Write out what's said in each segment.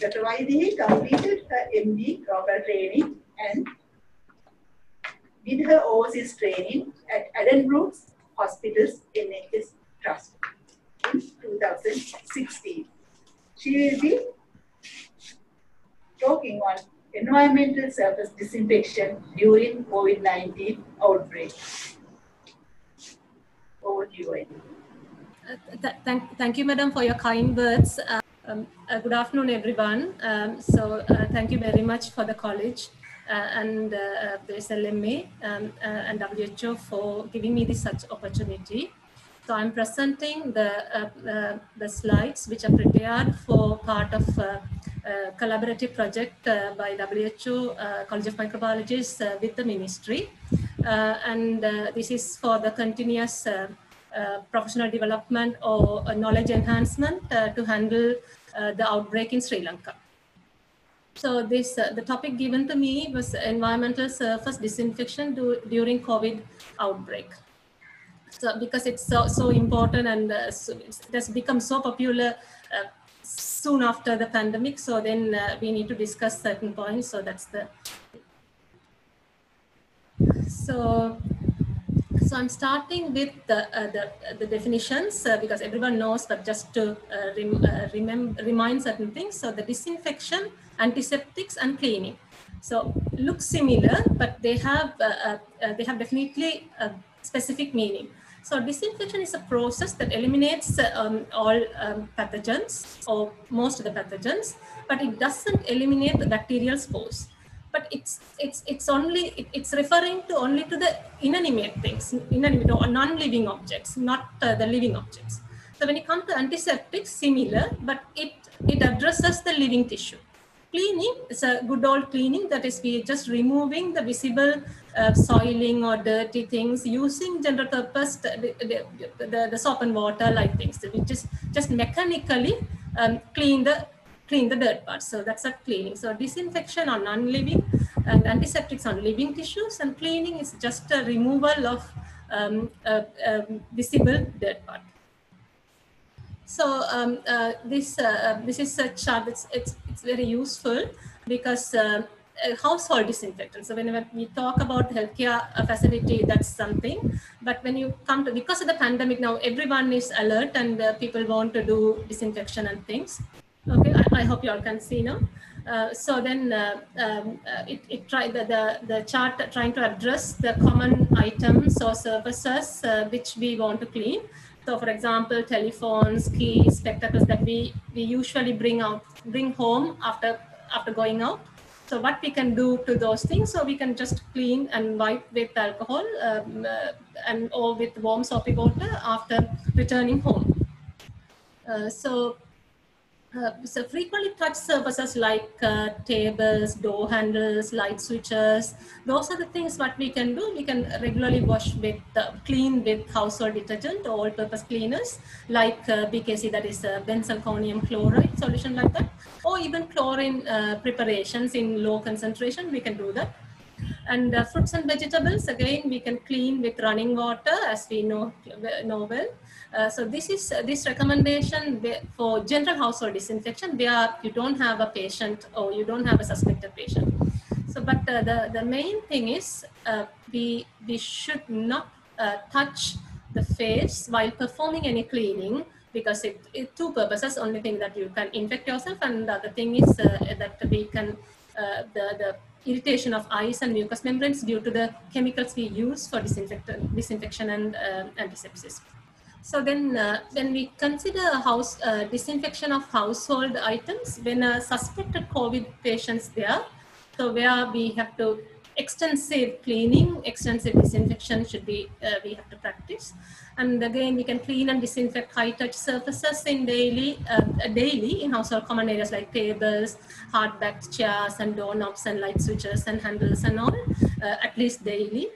Dr. Vaithehi completed her MD global training and did her overseas training at Addenbrooke's Hospitals NHS Trust in 2016. She will be talking on environmental surface disinfection during COVID-19 outbreak. Over to you, Vaithehi. Uh, th- thank, thank you, madam, for your kind words. Uh, um, uh, good afternoon, everyone. Um, so, uh, thank you very much for the college uh, and uh, uh, the SLMA um, uh, and WHO for giving me this such opportunity. So, I'm presenting the the slides which are prepared for part of collaborative project by WHO College of Microbiologists with the ministry, and this is for the continuous. Uh, professional development or knowledge enhancement uh, to handle uh, the outbreak in Sri Lanka. So this the topic given to me was environmental surface disinfection du- during COVID outbreak. So because it's so, so important and uh, so it has become so popular uh, soon after the pandemic, so then uh, we need to discuss certain points. So that's the so so I'm starting with the, uh, the, the definitions uh, because everyone knows, but just to uh, rem, uh, remind certain things. So the disinfection, antiseptics, and cleaning. So look similar, but they have uh, uh, uh, they have definitely a specific meaning. So disinfection is a process that eliminates uh, um, all um, pathogens or most of the pathogens, but it doesn't eliminate the bacterial spores but it's it's it's only it, it's referring to only to the inanimate things inanimate or non-living objects not uh, the living objects. So when it comes to antiseptics similar but it it addresses the living tissue. Cleaning is a good old cleaning that is we just removing the visible uh, soiling or dirty things using general purpose the, the, the, the soap and water like things. We just just mechanically um, clean the clean the dirt parts. So that's a cleaning. So disinfection on non-living and antiseptics on living tissues and cleaning is just a removal of um, uh, um, visible dirt part. So um, uh, this uh, this is a chart. It's it's, it's very useful because uh, household disinfectant. So whenever we talk about healthcare facility, that's something. But when you come to because of the pandemic now, everyone is alert and uh, people want to do disinfection and things. Okay, I, I hope you all can see now. Uh, so then uh, um, uh, it, it try the, the, the chart trying to address the common items or services uh, which we want to clean. So for example, telephones, keys, spectacles that we, we usually bring out, bring home after, after going out. So what we can do to those things, so we can just clean and wipe with alcohol um, uh, and or with warm soapy water after returning home. Uh, so so frequently touched surfaces like uh, tables, door handles, light switches, those are the things what we can do. We can regularly wash with, uh, clean with household detergent all-purpose cleaners like uh, BKC, that is uh, benzalkonium chloride solution like that, or even chlorine uh, preparations in low concentration, we can do that. And uh, fruits and vegetables, again, we can clean with running water as we know, know well. Uh, so this is uh, this recommendation for general household disinfection where you don't have a patient or you don't have a suspected patient. So, but uh, the the main thing is uh, we we should not uh, touch the face while performing any cleaning because it, it two purposes. Only thing that you can infect yourself, and the other thing is that we can the the irritation of eyes and mucous membranes due to the chemicals we use for disinfection and antisepsis. So then, uh, when we consider house uh, disinfection of household items, when a suspected COVID patients there, so where we have to extensive cleaning, extensive disinfection should be uh, we have to practice. And again, we can clean and disinfect high-touch surfaces in daily daily in household common areas like tables, hard-backed chairs, and doorknobs and light switches and handles and all, at least daily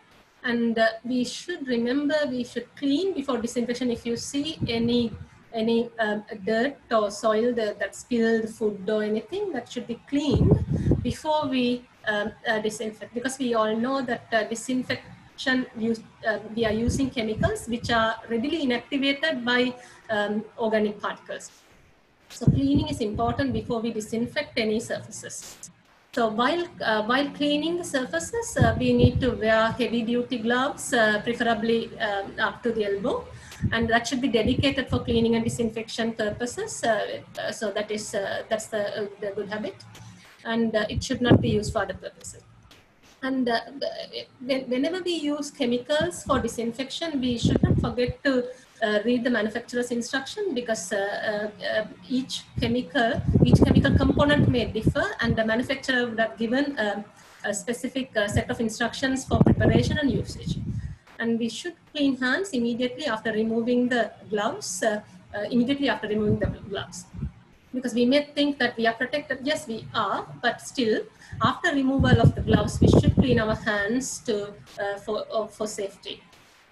and uh, we should remember we should clean before disinfection. If you see any any um, dirt or soil that, that, spilled food or anything that should be cleaned before we um, uh, disinfect. Because we all know that uh, disinfection use, uh, we are using chemicals which are readily inactivated by um, organic particles. So cleaning is important before we disinfect any surfaces. So while, uh, while cleaning the surfaces, uh, we need to wear heavy duty gloves, uh, preferably um, up to the elbow. And that should be dedicated for cleaning and disinfection purposes. Uh, uh, so that is, uh, that's the, the good habit. And it should not be used for other purposes. And whenever we use chemicals for disinfection, we should not forget to uh, read the manufacturer's instruction because uh, uh, each chemical, each chemical component may differ and the manufacturer would have given a specific set of instructions for preparation and usage. And we should clean hands immediately after removing the gloves, immediately after removing the gloves because we may think that we are protected. Yes, we are, but still, after removal of the gloves, we should clean our hands to uh, for uh, for safety.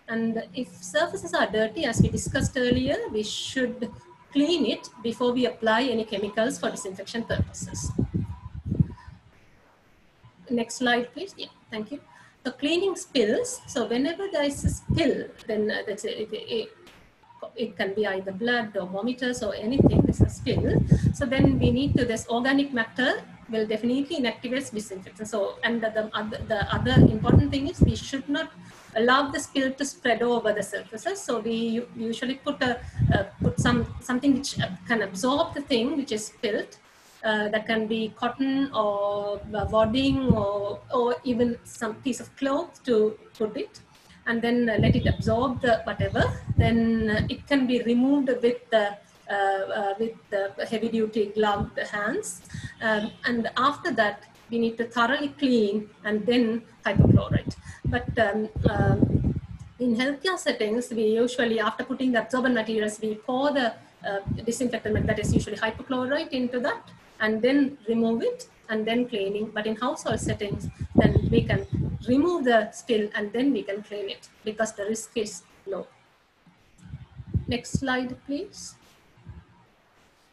And if surfaces are dirty, as we discussed earlier, we should clean it before we apply any chemicals for disinfection purposes. Next slide, please. Yeah, thank you. So cleaning spills. So whenever there is a spill, then uh, that's it, it, it can be either blood or vomiters or anything, this is a spill. So then we need to, this organic matter will definitely inactivate disinfectant. So, and the, the, other, the other important thing is we should not allow the spill to spread over the surfaces. So we usually put a uh, put some something which can absorb the thing which is spilled. Uh, that can be cotton or wadding or, or even some piece of cloth to put it and then uh, let it absorb the whatever. Then uh, it can be removed with the uh, uh, with the heavy duty gloved hands. Um, and after that, we need to thoroughly clean and then hypochlorite. But um, um, in healthcare settings, we usually, after putting the absorbent materials, we pour the uh, disinfectant that is usually hypochlorite into that and then remove it and then cleaning. But in household settings, then we can remove the spill and then we can clean it because the risk is low. Next slide, please.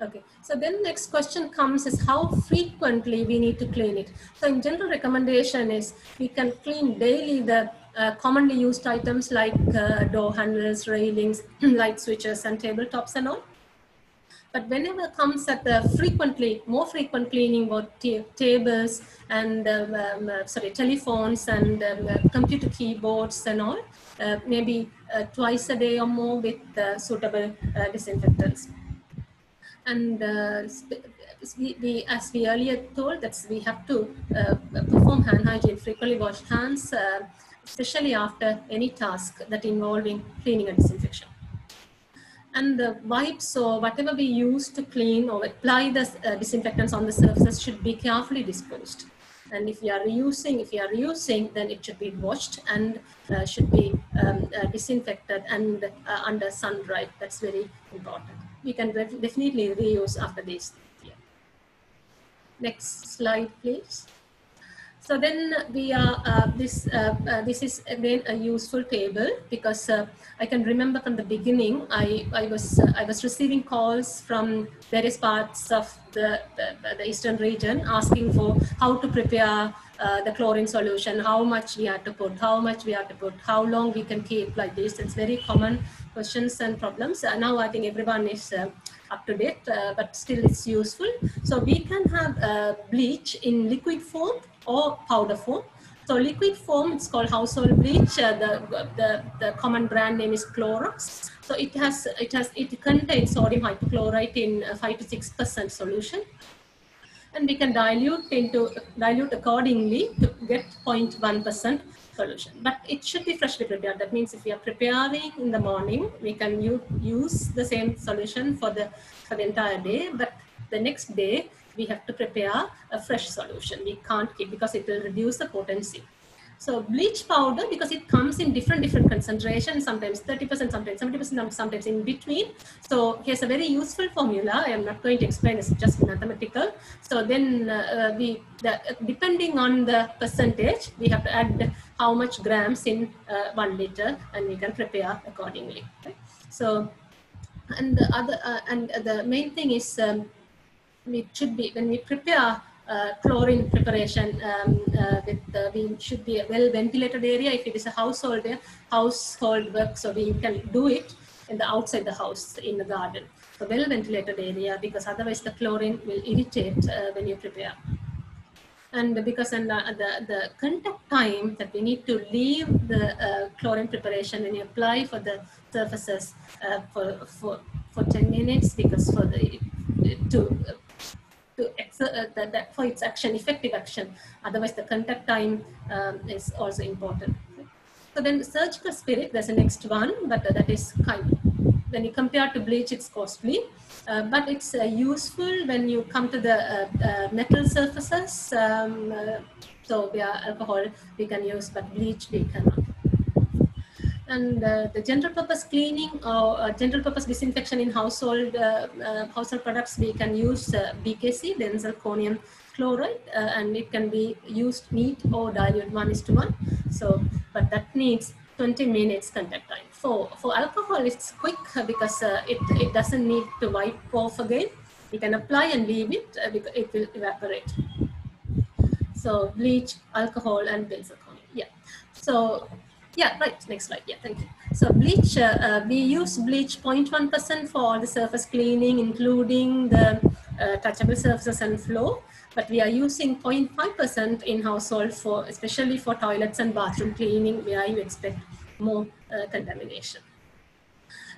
Okay, so then next question comes is how frequently we need to clean it. So in general recommendation is we can clean daily the uh, commonly used items like uh, door handles, railings, light switches and tabletops and all. But whenever comes at the frequently, more frequent cleaning of tables and um, um, uh, sorry, telephones and um, uh, computer keyboards and all, uh, maybe uh, twice a day or more with suitable disinfectants and uh, we, we, as we earlier told that we have to uh, perform hand hygiene, frequently wash hands, uh, especially after any task that involving cleaning and disinfection. And the wipes or whatever we use to clean or apply the uh, disinfectants on the surfaces should be carefully disposed. And if you are reusing, if you are reusing, then it should be washed and uh, should be um, uh, disinfected and under sun dried. That's very important we can definitely reuse after this. Yeah. Next slide, please. So then we are, uh, this, uh, uh, this is again a useful table because uh, I can remember from the beginning, I, I, was, uh, I was receiving calls from various parts of the, the, the eastern region asking for how to prepare uh, the chlorine solution, how much we have to put, how much we have to put, how long we can keep like this. It's very common questions and problems. Uh, now I think everyone is uh, up to date, uh, but still it's useful. So we can have bleach in liquid form or powder form. So liquid form, it's called household bleach. Uh, the, the, the common brand name is Clorox. So it has, it has, it contains sodium hypochlorite in five to six percent solution, and we can dilute into dilute accordingly to get 0.1 percent solution. But it should be freshly prepared. That means if we are preparing in the morning, we can use the same solution for the, for the entire day. But the next day, we have to prepare a fresh solution. We can't keep because it will reduce the potency. So bleach powder, because it comes in different, different concentrations, sometimes 30%, sometimes 70%, sometimes in between. So here's a very useful formula. I am not going to explain, it's just mathematical. So then uh, we, the, depending on the percentage, we have to add how much grams in uh, one liter and we can prepare accordingly. So, and the other, uh, and the main thing is um, it should be, when we prepare uh, chlorine preparation um, uh, with uh, we should be a well ventilated area. If it is a household household work so we can do it in the outside the house in the garden. A well ventilated area because otherwise the chlorine will irritate uh, when you prepare. And because and the, the, the contact time that we need to leave the uh, chlorine preparation when you apply for the surfaces uh, for, for, for 10 minutes because for the to to uh, that, that for its action effective action otherwise the contact time um, is also important so then surgical spirit there's a next one but that is kind when you compare to bleach it's costly uh, but it's uh, useful when you come to the uh, uh metal surfaces. Um, uh, so we are alcohol we can use, but bleach we cannot. And uh, the general purpose cleaning or general purpose disinfection in household uh, household products, we can use BKC, benzalkonium chloride, and it can be used neat or dilute one is to one. So, but that needs 20 minutes contact time. For, for alcohol, it's quick because uh, it, it doesn't need to wipe off again. You can apply and leave it uh, because it will evaporate. So bleach, alcohol, and benzalkonium. Yeah. So yeah, right. Next slide. Yeah, thank you. So bleach, uh, uh we use bleach 0.1% for all the surface cleaning, including the uh, touchable surfaces and floor but we are using 0.5% in household for, especially for toilets and bathroom cleaning, where you expect more uh, contamination.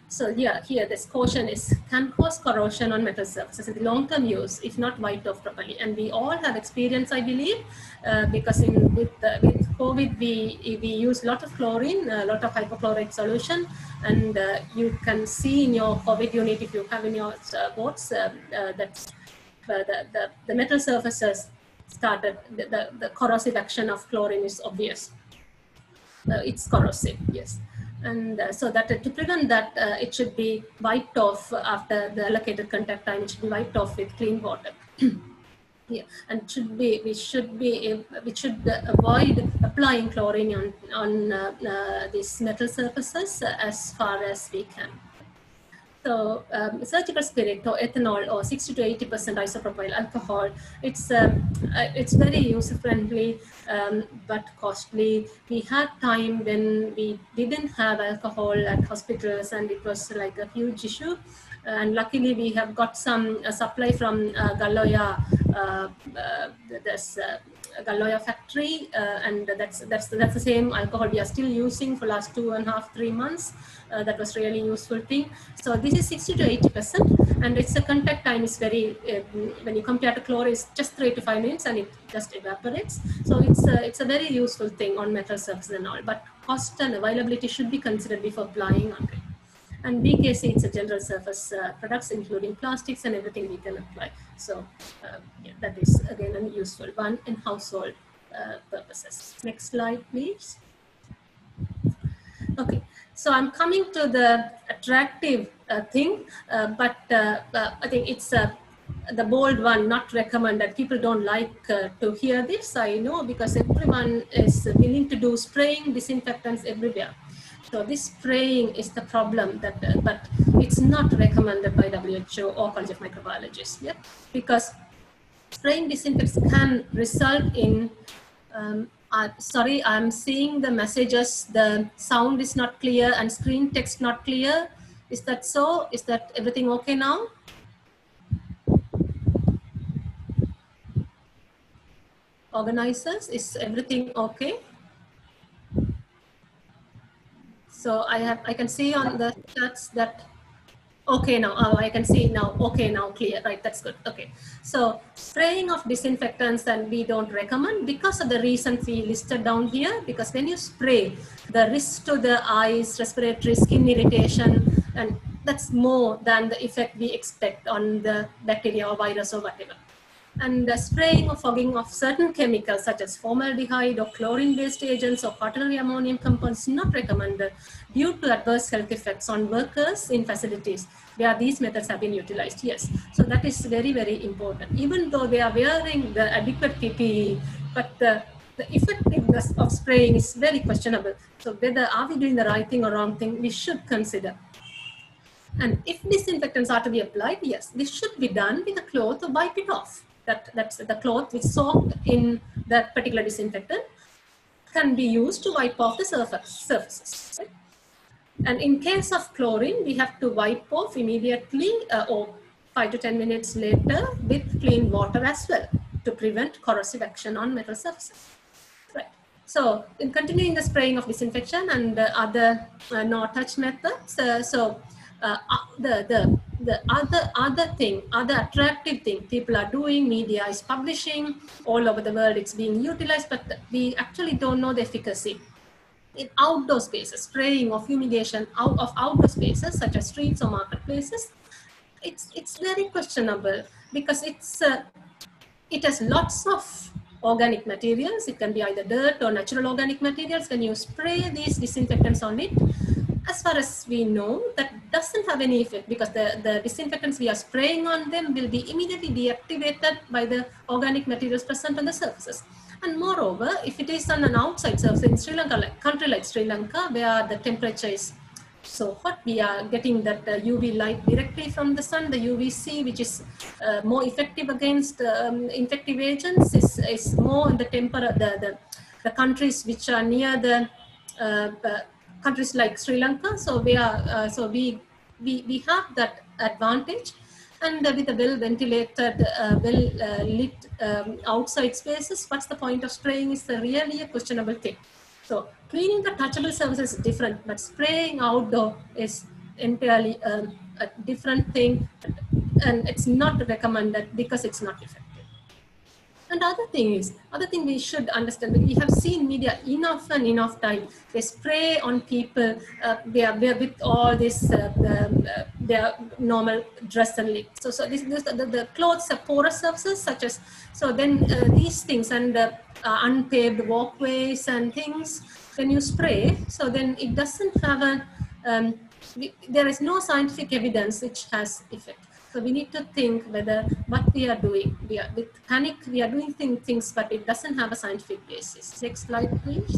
So yeah, here this caution is can cause corrosion on metal surfaces in the long-term use if not wiped off properly. And we all have experience, I believe, uh, because in with uh, with COVID we we use a lot of chlorine, a lot of hypochlorite solution, and uh, you can see in your COVID unit if you have in your uh, boats uh, uh, that the, the, the metal surfaces started, the, the, the, corrosive action of chlorine is obvious. It's corrosive, yes. And so that to prevent that, it should be wiped off after the allocated contact time, it should be wiped off with clean water. yeah, and should be, we should be, we should avoid applying chlorine on, on uh, uh, these metal surfaces as far as we can. So um, surgical spirit or ethanol or 60 to 80 percent isopropyl alcohol, it's um, uh, it's very user friendly um, but costly. We had time when we didn't have alcohol at hospitals and it was like a huge issue. And luckily we have got some uh, supply from uh, Galoya, uh, this Galoya factory, and that's that's that's the same alcohol we are still using for last two and a half three months. That was really useful thing. So this is 60 to 80 percent, and it's a contact time is very when you compare to chlorine, it's just three to five minutes, and it just evaporates. So it's a, it's a very useful thing on metal surfaces and all. But cost and availability should be considered before applying on it. And BKC, it's a general surface uh, products, including plastics and everything we can apply. So uh, yeah, that is again a useful one in household uh, purposes. Next slide, please. Okay, so I'm coming to the attractive uh, thing, uh, but uh, I think it's the bold one, not recommended. People don't like to hear this, I know, because everyone is willing to do spraying disinfectants everywhere so this spraying is the problem that, uh, but it's not recommended by WHO or College of Microbiologists, yeah? Because spraying disinfectants can result in, um, uh, sorry, I'm seeing the messages, the sound is not clear and screen text not clear. Is that so? Is that everything okay now? Organizers, is everything okay? So I have, I can see on the chats that, okay now, oh, I can see now, okay now, clear, right, that's good, okay. So spraying of disinfectants and we don't recommend because of the reasons we listed down here, because when you spray, the risk to the eyes, respiratory, skin irritation, and that's more than the effect we expect on the bacteria or virus or whatever and the spraying or fogging of certain chemicals such as formaldehyde or chlorine-based agents or quaternary ammonium compounds is not recommended due to adverse health effects on workers in facilities where these methods have been utilized. Yes, so that is very, very important. Even though they are wearing the adequate PPE, but the, the effectiveness of spraying is very questionable. So whether are we doing the right thing or wrong thing, we should consider. And if disinfectants are to be applied, yes, this should be done with a cloth or wipe it off that that's the cloth which soaked in that particular disinfectant can be used to wipe off the surface, surfaces. Right? and in case of chlorine, we have to wipe off immediately uh, or five to 10 minutes later with clean water as well to prevent corrosive action on metal surfaces. Right. So in continuing the spraying of disinfection and uh, other uh, no-touch methods, uh, so uh, uh, the, the, the other, other thing, other attractive thing people are doing, media is publishing all over the world, it's being utilized, but we actually don't know the efficacy in outdoor spaces, spraying or fumigation out of outdoor spaces such as streets or marketplaces, it's it's very questionable because it's uh, it has lots of organic materials. It can be either dirt or natural organic materials. When you spray these disinfectants on it, as far as we know, that doesn't have any effect because the, the disinfectants we are spraying on them will be immediately deactivated by the organic materials present on the surfaces. And moreover, if it is on an outside surface in Sri Lanka, like country like Sri Lanka, where the temperature is so hot, we are getting that uh, UV light directly from the sun, the UVC, which is uh, more effective against um, infective agents, is, is more in the temper, the, the, the countries which are near the uh, countries like Sri Lanka. So we are, uh, so we, we, we have that advantage and with a well ventilated, uh, well uh, lit um, outside spaces, what's the point of spraying is really a questionable thing. So cleaning the touchable surface is different, but spraying outdoor is entirely um, a different thing and it's not recommended because it's not effective. And the other thing is, other thing we should understand, we have seen media enough and enough time. They spray on people, uh, they are with all this, uh, um, uh, their normal dress and lip. So, so this, this the, the, clothes are porous surfaces such as, so then uh, these things and uh, unpaved walkways and things, when you spray, so then it doesn't have a, um, there is no scientific evidence which has effect. So we need to think whether what we are doing, we are with panic, we are doing things, but it doesn't have a scientific basis. Next slide, please.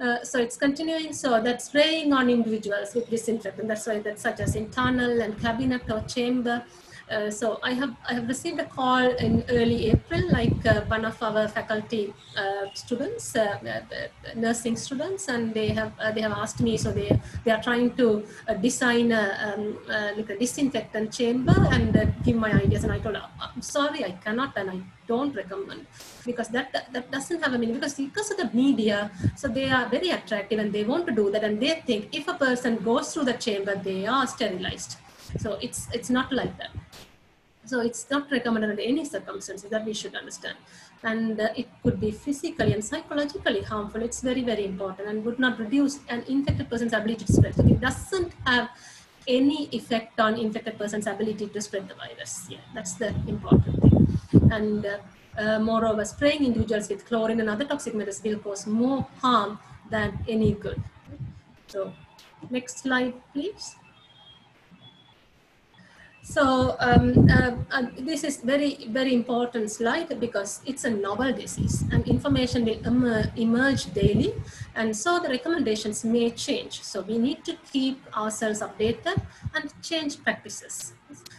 Uh, so it's continuing. So that's spraying on individuals with disinfectant. That's why that's such as internal and cabinet or chamber. Uh, so I have I have received a call in early April, like uh, one of our faculty uh, students, uh, uh, nursing students, and they have they have asked me. So they they are trying to design a, um, like a disinfectant chamber and give my ideas. And I told, I'm sorry, I cannot, and I don't recommend because that, that, that doesn't have a meaning because because of the media so they are very attractive and they want to do that and they think if a person goes through the chamber they are sterilized so it's it's not like that so it's not recommended under any circumstances that we should understand. And uh, it could be physically and psychologically harmful. It's very, very important and would not reduce an infected person's ability to spread. So it doesn't have any effect on infected person's ability to spread the virus. Yeah, that's the important thing. And uh, uh, moreover, spraying individuals with chlorine and other toxic metals will cause more harm than any good. So next slide, please. So um, uh, uh, this is very, very important slide because it's a novel disease and information will emer emerge daily. And so the recommendations may change. So we need to keep ourselves updated and change practices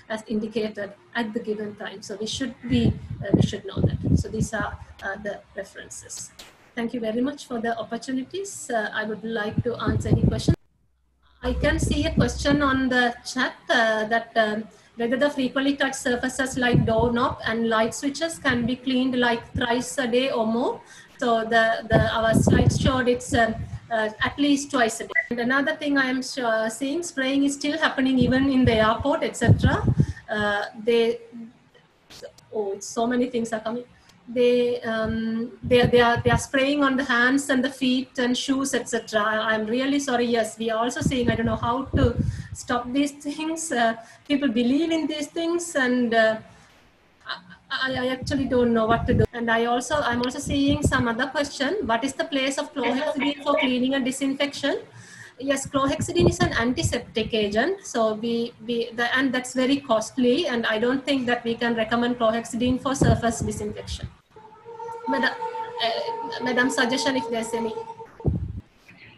as indicated at the given time. So we should be, uh, we should know that. So these are uh, the references. Thank you very much for the opportunities. Uh, I would like to answer any questions. I can see a question on the chat uh, that um, whether the frequently touched surfaces like doorknob and light switches can be cleaned like thrice a day or more. So the, the our slides showed it's um, uh, at least twice a day. And another thing I am sure, seeing, spraying is still happening even in the airport, etc. Uh, they, oh, so many things are coming they um, they they are they are spraying on the hands and the feet and shoes etc i'm really sorry. Yes we are also seeing i don't know how to stop these things. Uh, people believe in these things and uh, I, I, actually don't know what to do. And i also i'm also seeing some other question. What is the place of chlorhexidine for cleaning and disinfection yes chlorhexidine is an antiseptic agent. So we we the, and that's very costly and i don't think that we can recommend chlorhexidine for surface disinfection. Madam uh, madam suggestion if there's any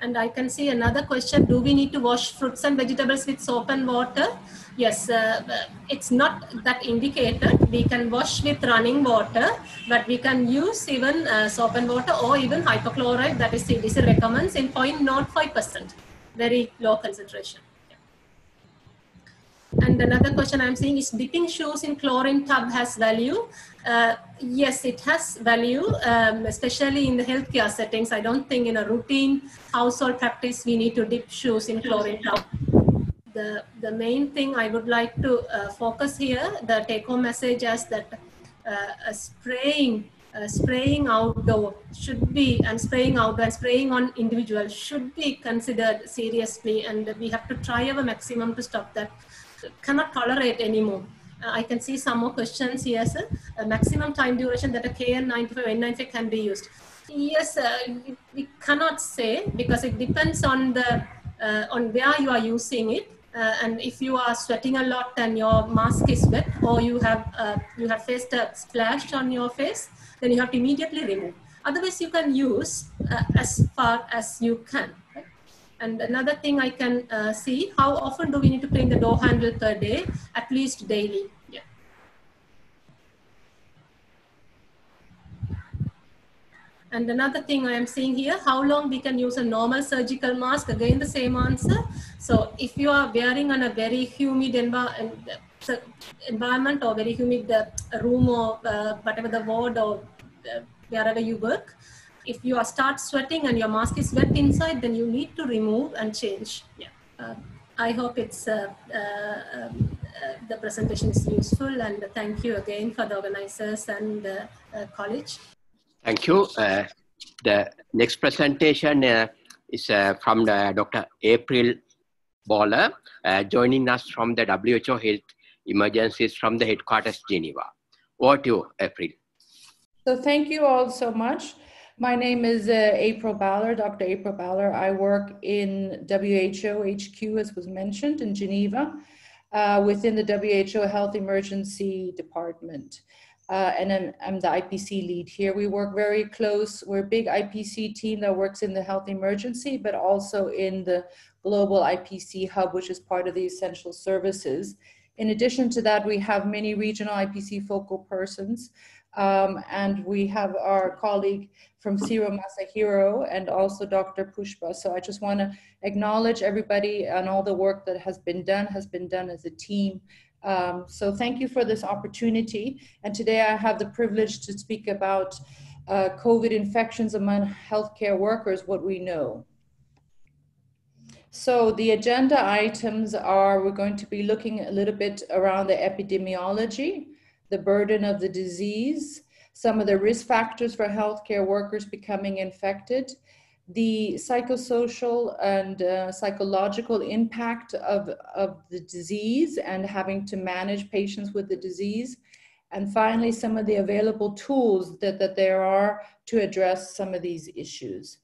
And I can see another question, do we need to wash fruits and vegetables with soap and water? Yes, uh, it's not that indicated. We can wash with running water, but we can use even uh, soap and water or even hypochlorite that is CDC recommends in 0.05%, very low concentration. And another question I'm seeing is dipping shoes in chlorine tub has value. Uh, yes, it has value, um, especially in the healthcare settings. I don't think in a routine household practice we need to dip shoes in chlorine tub. The, the main thing I would like to uh, focus here, the take home message is that uh, spraying uh, spraying outdoor should be and spraying outdoor and spraying on individuals should be considered seriously and we have to try our maximum to stop that cannot tolerate anymore. Uh, I can see some more questions here, sir. A maximum time duration that a KN95, N95 can be used. Yes, uh, we cannot say because it depends on the uh, on where you are using it. Uh, and if you are sweating a lot and your mask is wet, or you have uh, you have faced a splash on your face, then you have to immediately remove. Otherwise, you can use uh, as far as you can. And another thing I can uh, see, how often do we need to clean the door handle per day? At least daily. Yeah. And another thing I am seeing here, how long we can use a normal surgical mask? Again, the same answer. So if you are wearing on a very humid env environment or very humid uh, room or uh, whatever the ward or uh, wherever you work, if you are start sweating and your mask is wet inside, then you need to remove and change. Yeah. Uh, I hope it's uh, uh, um, uh, the presentation is useful and thank you again for the organizers and the uh, college. Thank you. Uh, the next presentation is from the Dr. April Baller, joining us from the WHO Health Emergencies from the headquarters Geneva. Over to you, April. So thank you all so much. My name is uh, April Baller, Dr. April Baller. I work in WHO HQ, as was mentioned, in Geneva, uh, within the WHO Health Emergency Department. Uh, and I'm, I'm, the IPC lead here. We work very close. We're a big IPC team that works in the health emergency, but also in the global IPC hub, which is part of the essential services. In addition to that, we have many regional IPC focal persons um, and we have our colleague from SEARO Masahiro and also Dr. Pushpa. So I just want to acknowledge everybody and all the work that has been done has been done as a team. Um, so thank you for this opportunity. And today I have the privilege to speak about uh, COVID infections among healthcare workers, what we know. So the agenda items are, we're going to be looking a little bit around the epidemiology, the burden of the disease, some of the risk factors for healthcare workers becoming infected, the psychosocial and uh, psychological impact of, of the disease and having to manage patients with the disease, and finally, some of the available tools that, that there are to address some of these issues.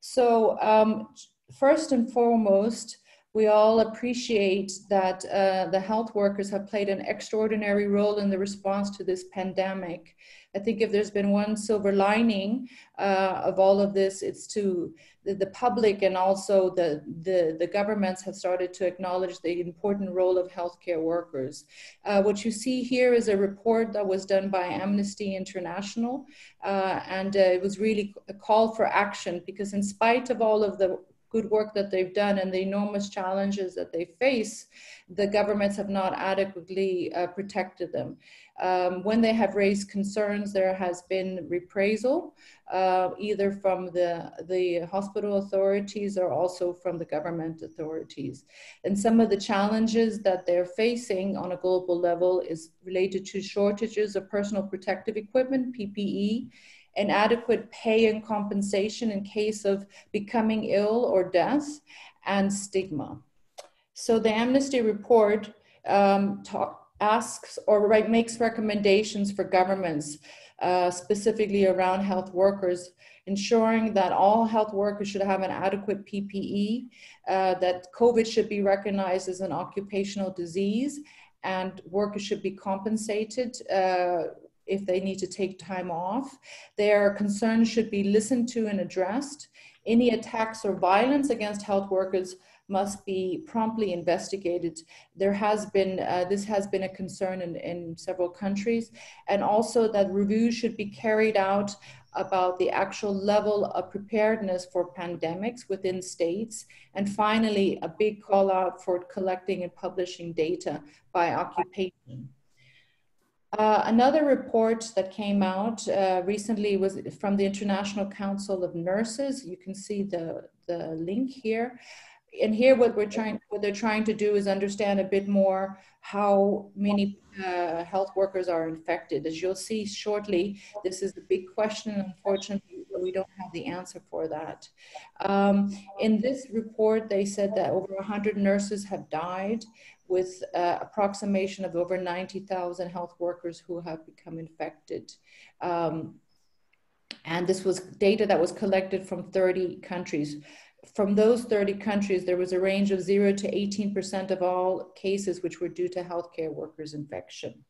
So um, first and foremost, we all appreciate that uh, the health workers have played an extraordinary role in the response to this pandemic. I think if there's been one silver lining uh, of all of this, it's to the, the, public and also the, the, the governments have started to acknowledge the important role of healthcare workers. Uh, what you see here is a report that was done by Amnesty International, uh, and uh, it was really a call for action because in spite of all of the good work that they've done and the enormous challenges that they face, the governments have not adequately uh, protected them. Um, when they have raised concerns, there has been reprisal, uh, either from the, the hospital authorities or also from the government authorities. And some of the challenges that they're facing on a global level is related to shortages of personal protective equipment, PPE, inadequate pay and compensation in case of becoming ill or death, and stigma. So the Amnesty report um, talk, asks or right, makes recommendations for governments, uh, specifically around health workers, ensuring that all health workers should have an adequate PPE, uh, that COVID should be recognized as an occupational disease, and workers should be compensated uh, if they need to take time off. Their concerns should be listened to and addressed. Any attacks or violence against health workers must be promptly investigated. There has been, uh, this has been a concern in, in several countries, and also that reviews should be carried out about the actual level of preparedness for pandemics within states. And finally, a big call out for collecting and publishing data by occupation. Uh, another report that came out uh, recently was from the International Council of Nurses. You can see the, the link here. And here what we're trying, what they're trying to do is understand a bit more how many uh, health workers are infected. As you'll see shortly, this is the big question. Unfortunately, we don't have the answer for that. Um, in this report, they said that over 100 nurses have died with uh, approximation of over 90,000 health workers who have become infected. Um, and this was data that was collected from 30 countries. From those 30 countries, there was a range of 0 to 18% of all cases which were due to healthcare workers' infection.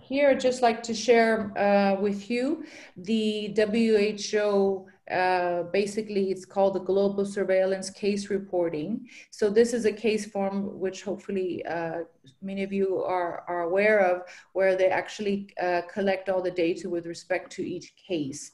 Here, I'd just like to share uh, with you the WHO uh, basically it's called the global surveillance case reporting. So this is a case form which hopefully uh, many of you are, are aware of where they actually uh, collect all the data with respect to each case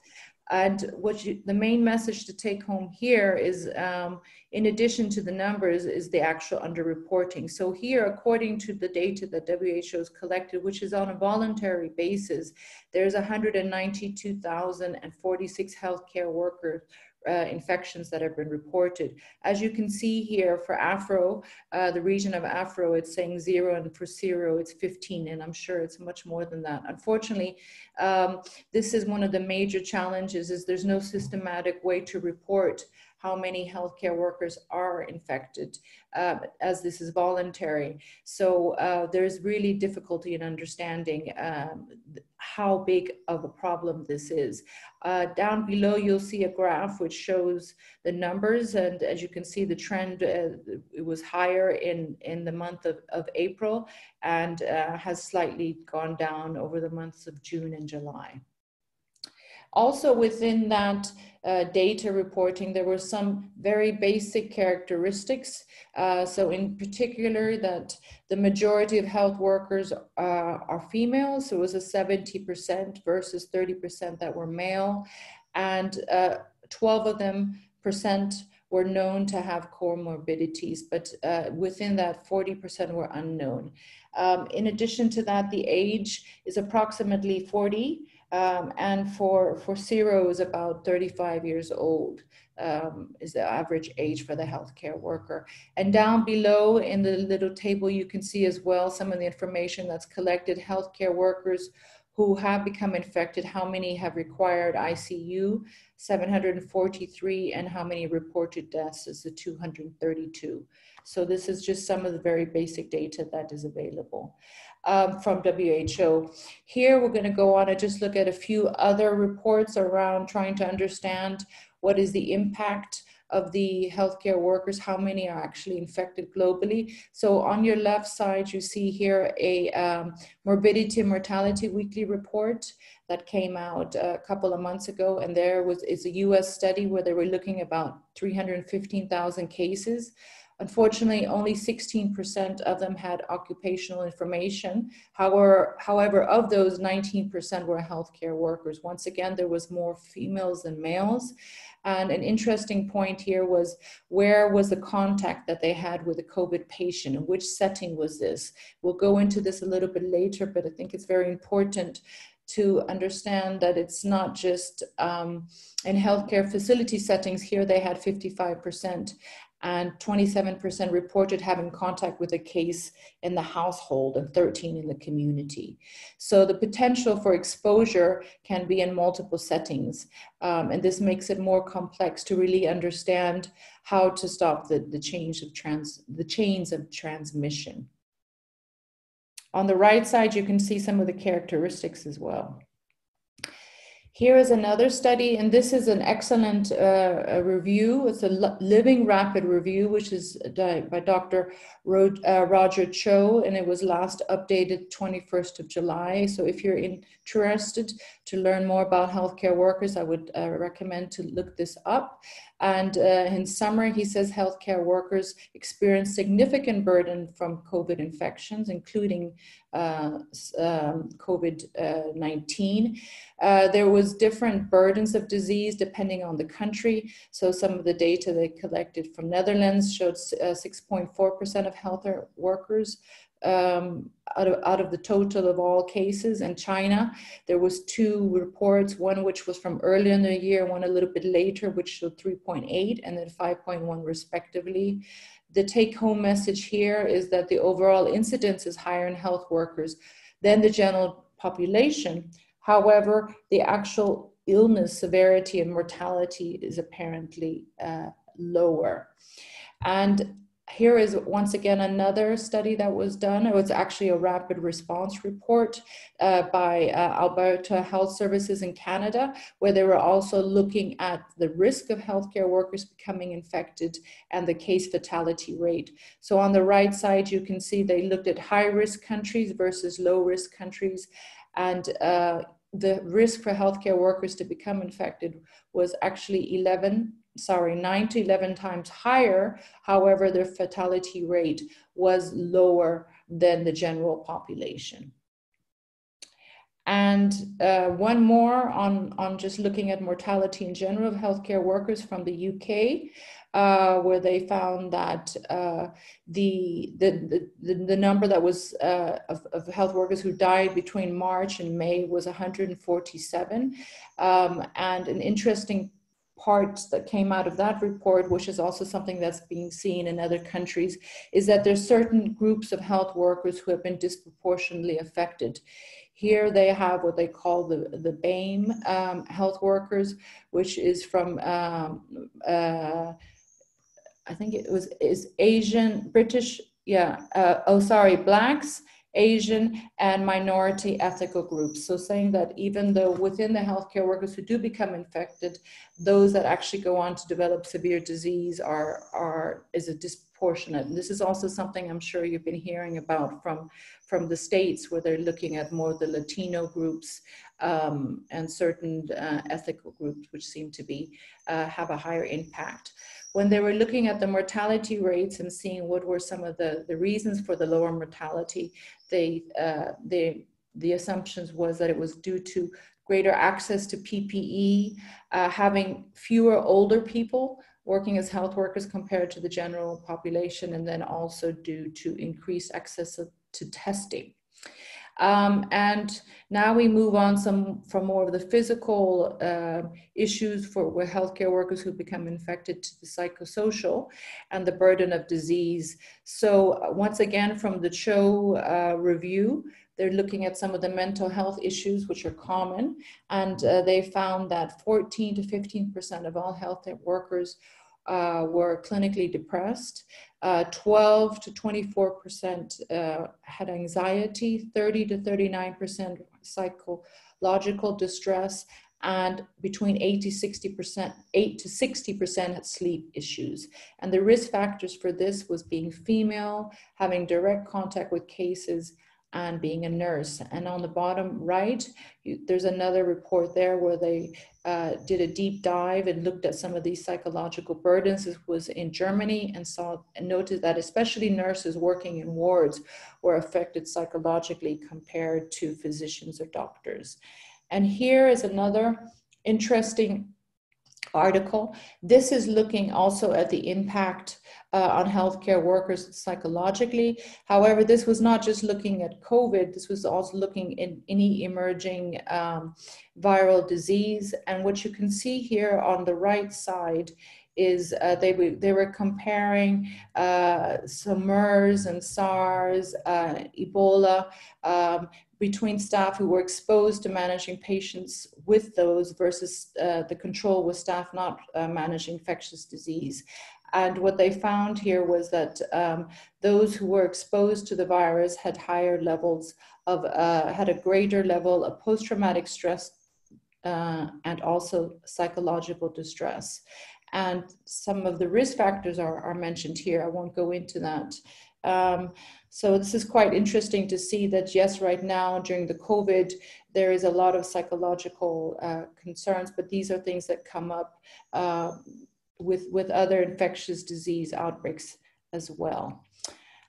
and what you, the main message to take home here is, um, in addition to the numbers, is the actual underreporting. So here, according to the data that WHO has collected, which is on a voluntary basis, there's 192,046 healthcare workers uh, infections that have been reported. As you can see here for Afro, uh, the region of Afro, it's saying zero, and for SEARO, it's 15, and I'm sure it's much more than that. Unfortunately, um, this is one of the major challenges is there's no systematic way to report how many healthcare workers are infected uh, as this is voluntary. So uh, there's really difficulty in understanding um, how big of a problem this is. Uh, down below, you'll see a graph which shows the numbers. And as you can see, the trend uh, it was higher in, in the month of, of April and uh, has slightly gone down over the months of June and July. Also within that uh, data reporting, there were some very basic characteristics. Uh, so in particular that the majority of health workers uh, are females. So it was a 70% versus 30% that were male. And uh, 12 of them percent were known to have comorbidities, but uh, within that 40% were unknown. Um, in addition to that, the age is approximately 40 um, and for, for SEARO is about 35 years old um, is the average age for the healthcare worker. And down below in the little table, you can see as well some of the information that's collected. Healthcare workers who have become infected, how many have required ICU, 743, and how many reported deaths is the 232. So this is just some of the very basic data that is available um, from WHO. Here we're going to go on and just look at a few other reports around trying to understand what is the impact of the healthcare workers, how many are actually infected globally. So on your left side, you see here a um, morbidity mortality weekly report that came out a couple of months ago. And there was is a US study where they were looking about 315,000 cases Unfortunately, only 16% of them had occupational information. However, however, of those, 19% were healthcare workers. Once again, there was more females than males. And an interesting point here was where was the contact that they had with a COVID patient and which setting was this? We'll go into this a little bit later, but I think it's very important to understand that it's not just um, in healthcare facility settings. Here they had 55%, and 27% reported having contact with a case in the household and 13 in the community. So the potential for exposure can be in multiple settings. Um, and this makes it more complex to really understand how to stop the, the, change of trans, the chains of transmission. On the right side, you can see some of the characteristics as well. Here is another study, and this is an excellent uh, review. It's a living rapid review, which is by Dr. uh, Roger Chou, and it was last updated 21st of July. So if you're interested to learn more about healthcare workers, I would uh, recommend to look this up. And uh, in summary, he says healthcare workers experience significant burden from COVID infections, including uh, um, COVID-19. Uh, there was different burdens of disease depending on the country. So some of the data they collected from Netherlands showed 6.4% uh, of health workers um, out, of, out of the total of all cases in China. There was two reports, one which was from earlier in the year, one a little bit later, which showed 3.8 and then 5.1 respectively. The take home message here is that the overall incidence is higher in health workers than the general population. However, the actual illness severity and mortality is apparently uh, lower. And here is once again another study that was done. It was actually a rapid response report uh, by uh, Alberta Health Services in Canada, where they were also looking at the risk of healthcare workers becoming infected and the case fatality rate. So on the right side, you can see they looked at high risk countries versus low risk countries. And uh, the risk for healthcare workers to become infected was actually 11 sorry, nine to 11 times higher. However, their fatality rate was lower than the general population. And uh, one more on, on just looking at mortality in general of healthcare workers from the UK, uh, where they found that uh, the, the, the, the, number that was uh, of, of, health workers who died between March and May was 147. Um, and an interesting parts that came out of that report, which is also something that's being seen in other countries, is that there's certain groups of health workers who have been disproportionately affected. Here they have what they call the, the BAME um, health workers, which is from, um, uh, I think it was is Asian, British, yeah, uh, oh sorry, Blacks, Asian, and minority ethical groups. So saying that even though within the healthcare workers who do become infected, those that actually go on to develop severe disease are, are is a disproportionate. And this is also something I'm sure you've been hearing about from, from the States where they're looking at more the Latino groups um, and certain uh, ethical groups which seem to be uh, have a higher impact when they were looking at the mortality rates and seeing what were some of the, the reasons for the lower mortality, they, uh, they, the assumptions was that it was due to greater access to PPE, uh, having fewer older people working as health workers compared to the general population, and then also due to increased access to testing. Um, and now we move on some from more of the physical uh, issues for healthcare workers who become infected to the psychosocial and the burden of disease. So uh, once again, from the Chou uh, review, they're looking at some of the mental health issues which are common, and uh, they found that 14 to 15% of all health workers uh, were clinically depressed. Uh, 12 to 24% uh, had anxiety, 30 to 39% psychological distress, and between 8 to 60%, 8 to 60% had sleep issues. And the risk factors for this was being female, having direct contact with cases, and being a nurse. And on the bottom right, you, there's another report there where they uh, did a deep dive and looked at some of these psychological burdens. This was in Germany and saw and noted that especially nurses working in wards were affected psychologically compared to physicians or doctors. And here is another interesting article. This is looking also at the impact uh, on healthcare workers psychologically. However, this was not just looking at COVID, this was also looking at any emerging um, viral disease. And what you can see here on the right side is uh, they, they were comparing uh, some MERS and SARS, uh, Ebola, um, between staff who were exposed to managing patients with those versus uh, the control with staff not uh, managing infectious disease. And what they found here was that um, those who were exposed to the virus had higher levels of, uh, had a greater level of post-traumatic stress uh, and also psychological distress. And some of the risk factors are, are mentioned here. I won't go into that. Um, so this is quite interesting to see that yes, right now during the COVID, there is a lot of psychological uh, concerns, but these are things that come up uh, with, with other infectious disease outbreaks as well.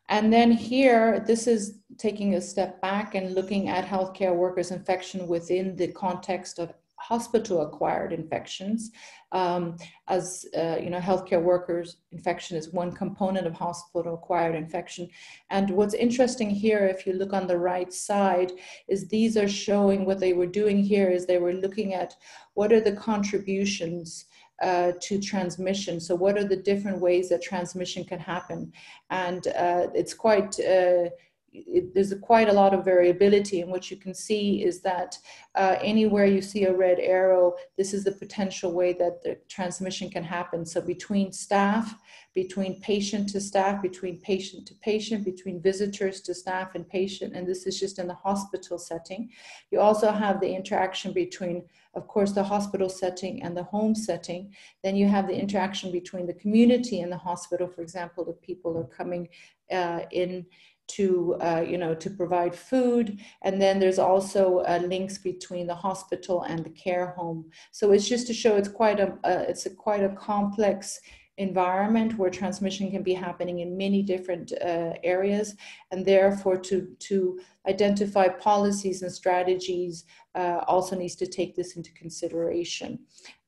And then here, this is taking a step back and looking at healthcare workers' infection within the context of hospital acquired infections. Um, as uh, you know, healthcare workers infection is one component of hospital acquired infection. And what's interesting here, if you look on the right side, is these are showing what they were doing here is they were looking at what are the contributions uh, to transmission. So, what are the different ways that transmission can happen? And uh, it's quite uh, it, there's a, quite a lot of variability and what you can see is that uh, anywhere you see a red arrow this is the potential way that the transmission can happen. So between staff between patient to staff between patient to patient between visitors to staff and patient and this is just in the hospital setting. You also have the interaction between of course the hospital setting and the home setting. Then you have the interaction between the community and the hospital. For example the people are coming uh, in to uh, you know to provide food. And then there's also uh, links between the hospital and the care home. So it's just to show it's quite a uh, it's a quite a complex environment where transmission can be happening in many different uh, areas and therefore to to identify policies and strategies uh, also needs to take this into consideration.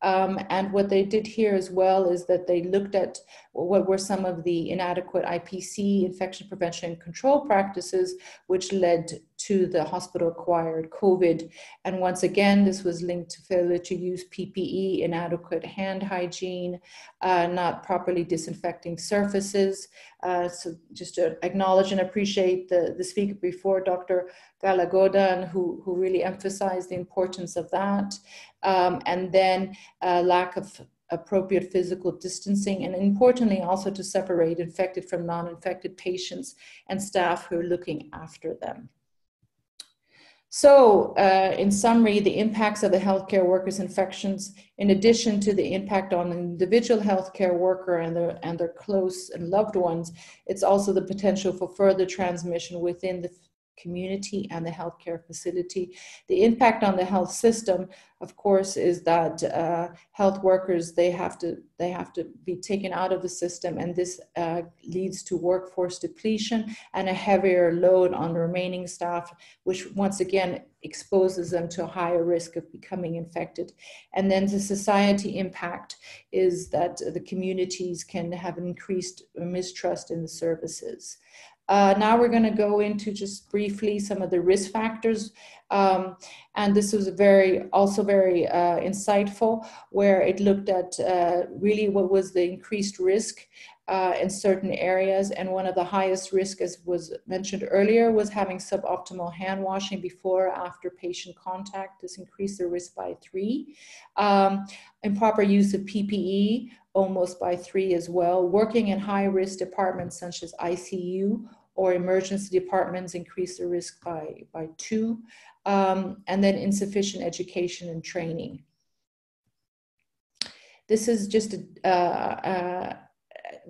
Um, and what they did here as well is that they looked at what were some of the inadequate IPC, infection prevention and control practices, which led to the hospital acquired COVID. And once again, this was linked to failure to use PPE, inadequate hand hygiene, uh, not properly disinfecting surfaces. Uh, so just to acknowledge and appreciate the, the speaker before, Dr. Galagodan, who, who really emphasized the importance of that. Um, and then uh, lack of appropriate physical distancing, and importantly, also to separate infected from non infected patients and staff who are looking after them. So, uh, in summary, the impacts of the healthcare workers' infections, in addition to the impact on the individual healthcare worker and their, and their close and loved ones, it's also the potential for further transmission within the community and the healthcare facility. The impact on the health system, of course, is that uh, health workers they have to they have to be taken out of the system, and this uh, leads to workforce depletion and a heavier load on the remaining staff, which once again exposes them to a higher risk of becoming infected. And then the society impact is that the communities can have increased mistrust in the services. Uh, now we're going to go into just briefly some of the risk factors. Um, and this was very, also very uh, insightful, where it looked at uh, really what was the increased risk uh, in certain areas. And one of the highest risk, as was mentioned earlier, was having suboptimal hand washing before or after patient contact. This increased the risk by three. Um, improper use of PPE, almost by three as well. Working in high risk departments such as ICU or emergency departments increase the risk by, by two, um, and then insufficient education and training. This is just a, uh, uh,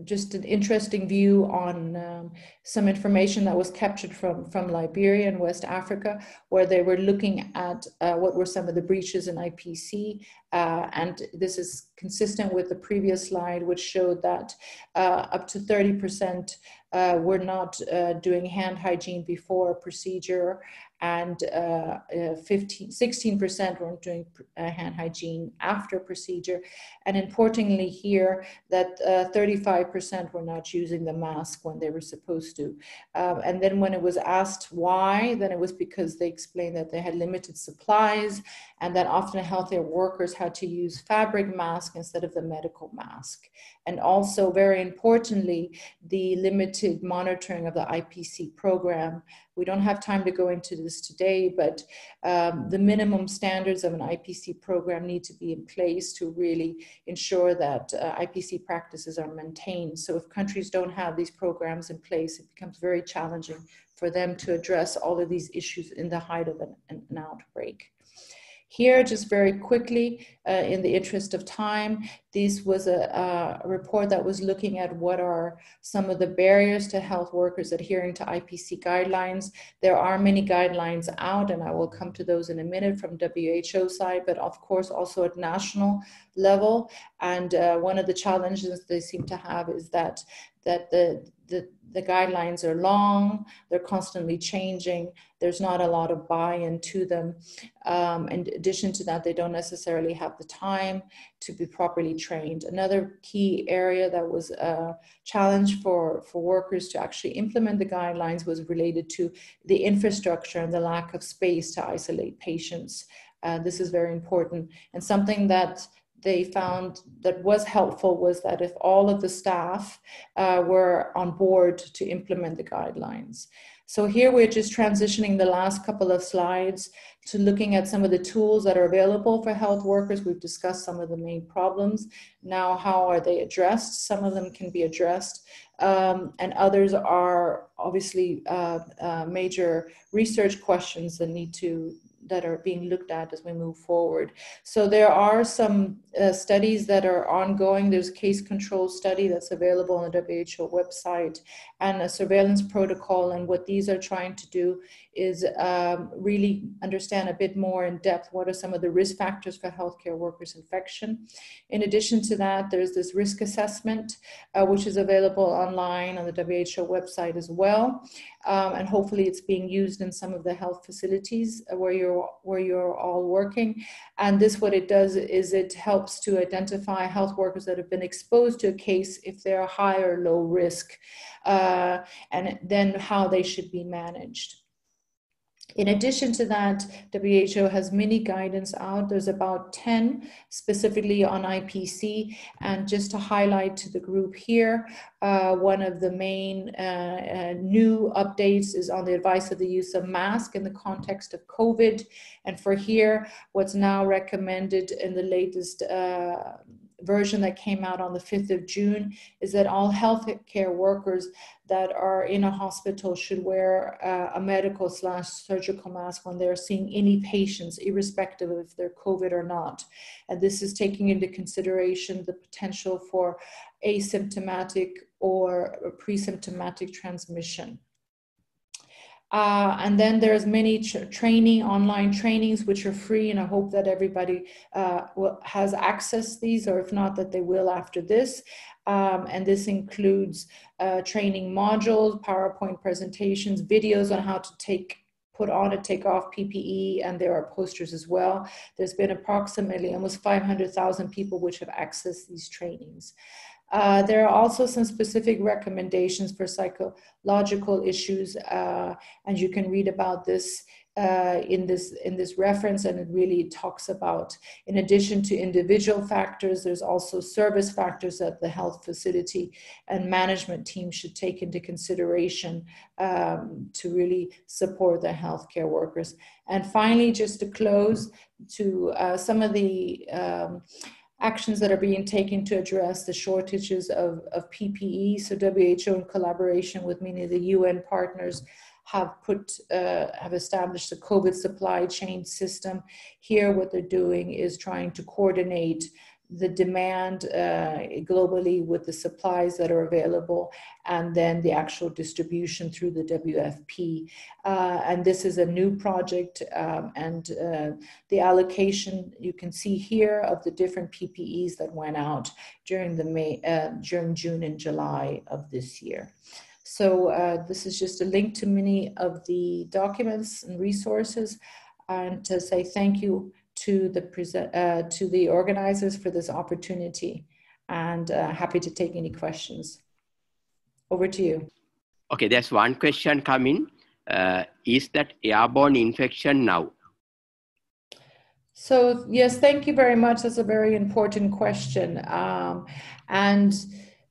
just an interesting view on um, some information that was captured from, from Liberia and West Africa, where they were looking at uh, what were some of the breaches in IPC. Uh, and this is consistent with the previous slide, which showed that uh, up to 30% uh, were not uh, doing hand hygiene before procedure and uh, uh 15, 16% weren't doing uh, hand hygiene after procedure. And importantly here, that 35% uh, were not using the mask when they were supposed to. Um, and then when it was asked why, then it was because they explained that they had limited supplies and that often healthcare workers had to use fabric mask instead of the medical mask. And also very importantly, the limited monitoring of the IPC program we don't have time to go into this today, but um, the minimum standards of an IPC program need to be in place to really ensure that uh, IPC practices are maintained. So if countries don't have these programs in place, it becomes very challenging for them to address all of these issues in the height of an, an outbreak. Here, just very quickly, uh, in the interest of time, this was a, a, report that was looking at what are some of the barriers to health workers adhering to IPC guidelines. There are many guidelines out, and I will come to those in a minute from WHO side, but of course also at national level. And uh, one of the challenges they seem to have is that that the, the the guidelines are long, they're constantly changing, there's not a lot of buy in to them. Um, in addition to that, they don't necessarily have the time to be properly trained. Another key area that was a challenge for, for workers to actually implement the guidelines was related to the infrastructure and the lack of space to isolate patients. Uh, this is very important and something that they found that was helpful was that if all of the staff uh, were on board to implement the guidelines. So here we're just transitioning the last couple of slides to looking at some of the tools that are available for health workers. We've discussed some of the main problems. Now, how are they addressed? Some of them can be addressed, um, and others are obviously uh, uh, major research questions that need to that are being looked at as we move forward. So there are some uh, studies that are ongoing. There's a case control study that's available on the WHO website and a surveillance protocol. And what these are trying to do is um, really understand a bit more in depth what are some of the risk factors for healthcare workers infection. In addition to that, there's this risk assessment, uh, which is available online on the WHO website as well. Um, and hopefully it's being used in some of the health facilities where you're, where you're all working. And this, what it does is it helps to identify health workers that have been exposed to a case if they're high or low risk, uh, and then how they should be managed. In addition to that, WHO has many guidance out. There's about 10 specifically on IPC. And just to highlight to the group here, uh, one of the main uh, uh, new updates is on the advice of the use of mask in the context of COVID. And for here, what's now recommended in the latest uh, version that came out on the 5th of June is that all healthcare workers that are in a hospital should wear uh, a medical slash surgical mask when they're seeing any patients, irrespective of if they're COVID or not. And this is taking into consideration the potential for asymptomatic or pre-symptomatic transmission. Uh, and then there's many training, online trainings, which are free. And I hope that everybody uh, will, has access these, or if not, that they will after this. Um, and this includes uh, training modules, PowerPoint presentations, videos on how to take put on and take off PPE, and there are posters as well. There's been approximately almost 500,000 people which have accessed these trainings. Uh, there are also some specific recommendations for psychological issues, uh, and you can read about this uh, in this in this reference, and it really talks about, in addition to individual factors, there's also service factors that the health facility and management team should take into consideration um, to really support the healthcare workers. And finally, just to close, to uh, some of the um, actions that are being taken to address the shortages of, of PPE. So WHO in collaboration with many of the UN partners have put, uh, have established a COVID supply chain system. Here, what they're doing is trying to coordinate the demand uh, globally with the supplies that are available and then the actual distribution through the WFP. Uh, and this is a new project um, and uh, the allocation you can see here of the different PPEs that went out during the May, uh, during June and July of this year. So uh, this is just a link to many of the documents and resources and to say thank you to the present uh, to the organizers for this opportunity. And uh, happy to take any questions. Over to you. Okay there's one question coming uh, is that airborne infection now? So yes thank you very much. That's a very important question. Um, and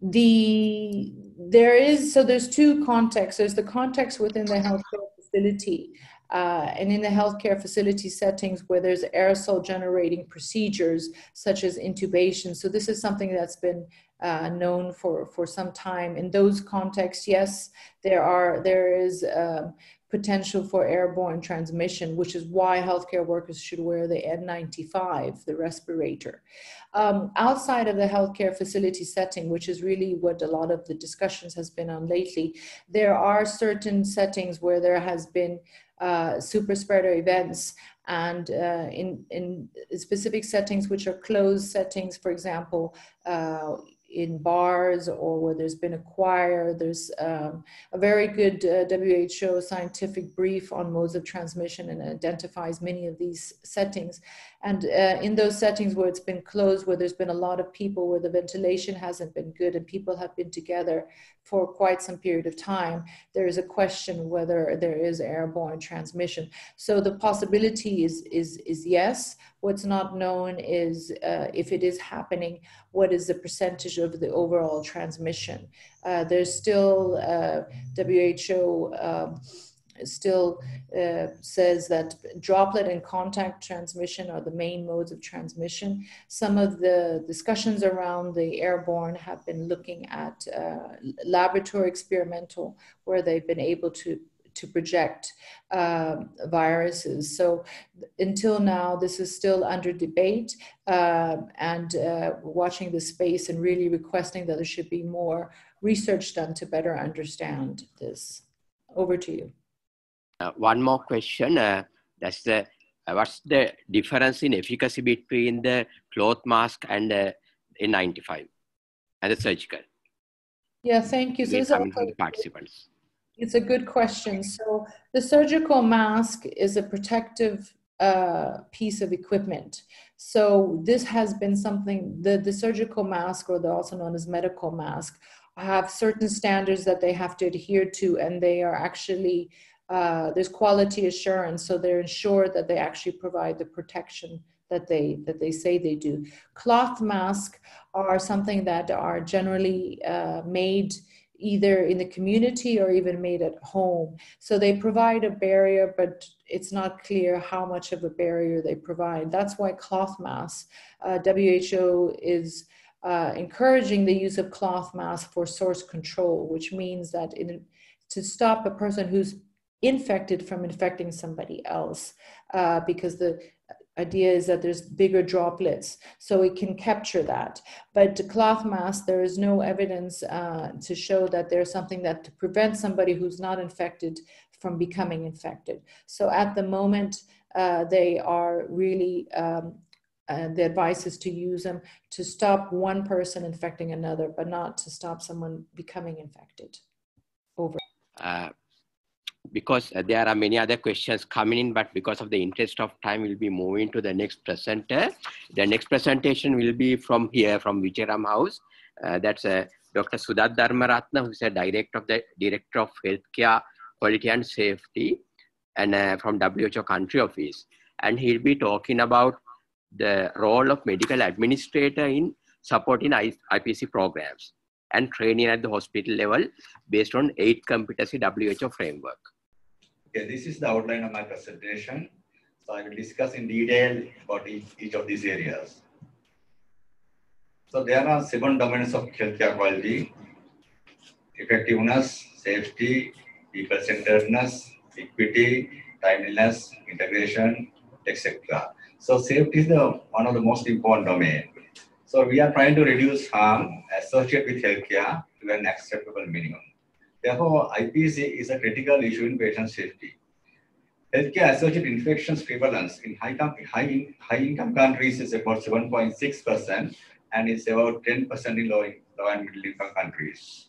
the there is so there's two contexts. There's the context within the healthcare facility uh, and in the healthcare facility settings where there's aerosol generating procedures such as intubation. So this is something that's been uh, known for, for some time. In those contexts, yes, there are there is um, potential for airborne transmission, which is why healthcare workers should wear the N95, the respirator. Um, outside of the healthcare facility setting, which is really what a lot of the discussions has been on lately, there are certain settings where there has been uh, super spreader events and uh, in, in specific settings which are closed settings, for example, uh, in bars or where there's been a choir. There's um, a very good uh, WHO scientific brief on modes of transmission and identifies many of these settings. And uh, in those settings where it's been closed, where there's been a lot of people, where the ventilation hasn't been good and people have been together for quite some period of time, there is a question whether there is airborne transmission. So the possibility is, is, is yes. What's not known is uh, if it is happening, what is the percentage of the overall transmission? Uh, there's still uh, WHO. Um, still uh, says that droplet and contact transmission are the main modes of transmission. Some of the discussions around the airborne have been looking at uh, laboratory experimental, where they've been able to to project uh, viruses. So until now, this is still under debate uh, and uh, watching the space and really requesting that there should be more research done to better understand this. Over to you. Uh, one more question. Uh, that's the uh, what's the difference in efficacy between the cloth mask and the N95 and the surgical? Yeah, thank you. So coming from the participants. It's a good question. So the surgical mask is a protective uh, piece of equipment. So this has been something, the, the surgical mask or the also known as medical mask have certain standards that they have to adhere to and they are actually uh, there's quality assurance, so they're ensured that they actually provide the protection that they that they say they do. Cloth masks are something that are generally uh, made either in the community or even made at home. So they provide a barrier, but it's not clear how much of a barrier they provide. That's why cloth masks, uh, WHO is uh, encouraging the use of cloth masks for source control, which means that in, to stop a person who's infected from infecting somebody else uh, because the idea is that there's bigger droplets so it can capture that. But the cloth mask there is no evidence uh, to show that there's something that to prevent somebody who's not infected from becoming infected. So at the moment uh, they are really um, uh, the advice is to use them to stop one person infecting another but not to stop someone becoming infected over. Uh, because uh, there are many other questions coming in, but because of the interest of time, we'll be moving to the next presenter. The next presentation will be from here, from Vijayaram House. Uh, that's uh, Dr. Sudath Dharmaratne, who is a director of the Director of Healthcare Quality and Safety, and uh, from WHO Country Office. And he'll be talking about the role of medical administrator in supporting IPC programs and training at the hospital level based on eight competency WHO framework. Okay, this is the outline of my presentation. So I will discuss in detail about each, each of these areas. So there are seven domains of healthcare quality, effectiveness, safety, people-centeredness, equity, timeliness, integration, etc. So safety is the one of the most important domain. So we are trying to reduce harm associated with healthcare to an acceptable minimum. Therefore, IPC is a critical issue in patient safety. Healthcare associated infections prevalence in high, high, high income countries is about 7.6% and is about 10% in low, low and middle income countries.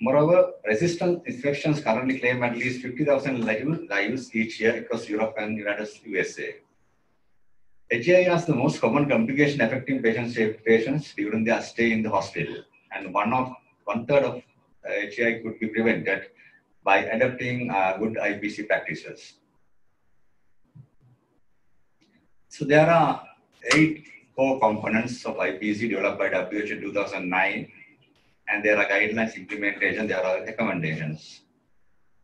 Moreover, resistant infections currently claim at least 50,000 lives each year across Europe and United USA. HAI is the most common complication affecting patients, patients during their stay in the hospital, and one of one third of HAI could be prevented by adopting uh, good IPC practices. So there are eight core components of IPC developed by WHO in 2009, and there are guidelines implementation, there are recommendations.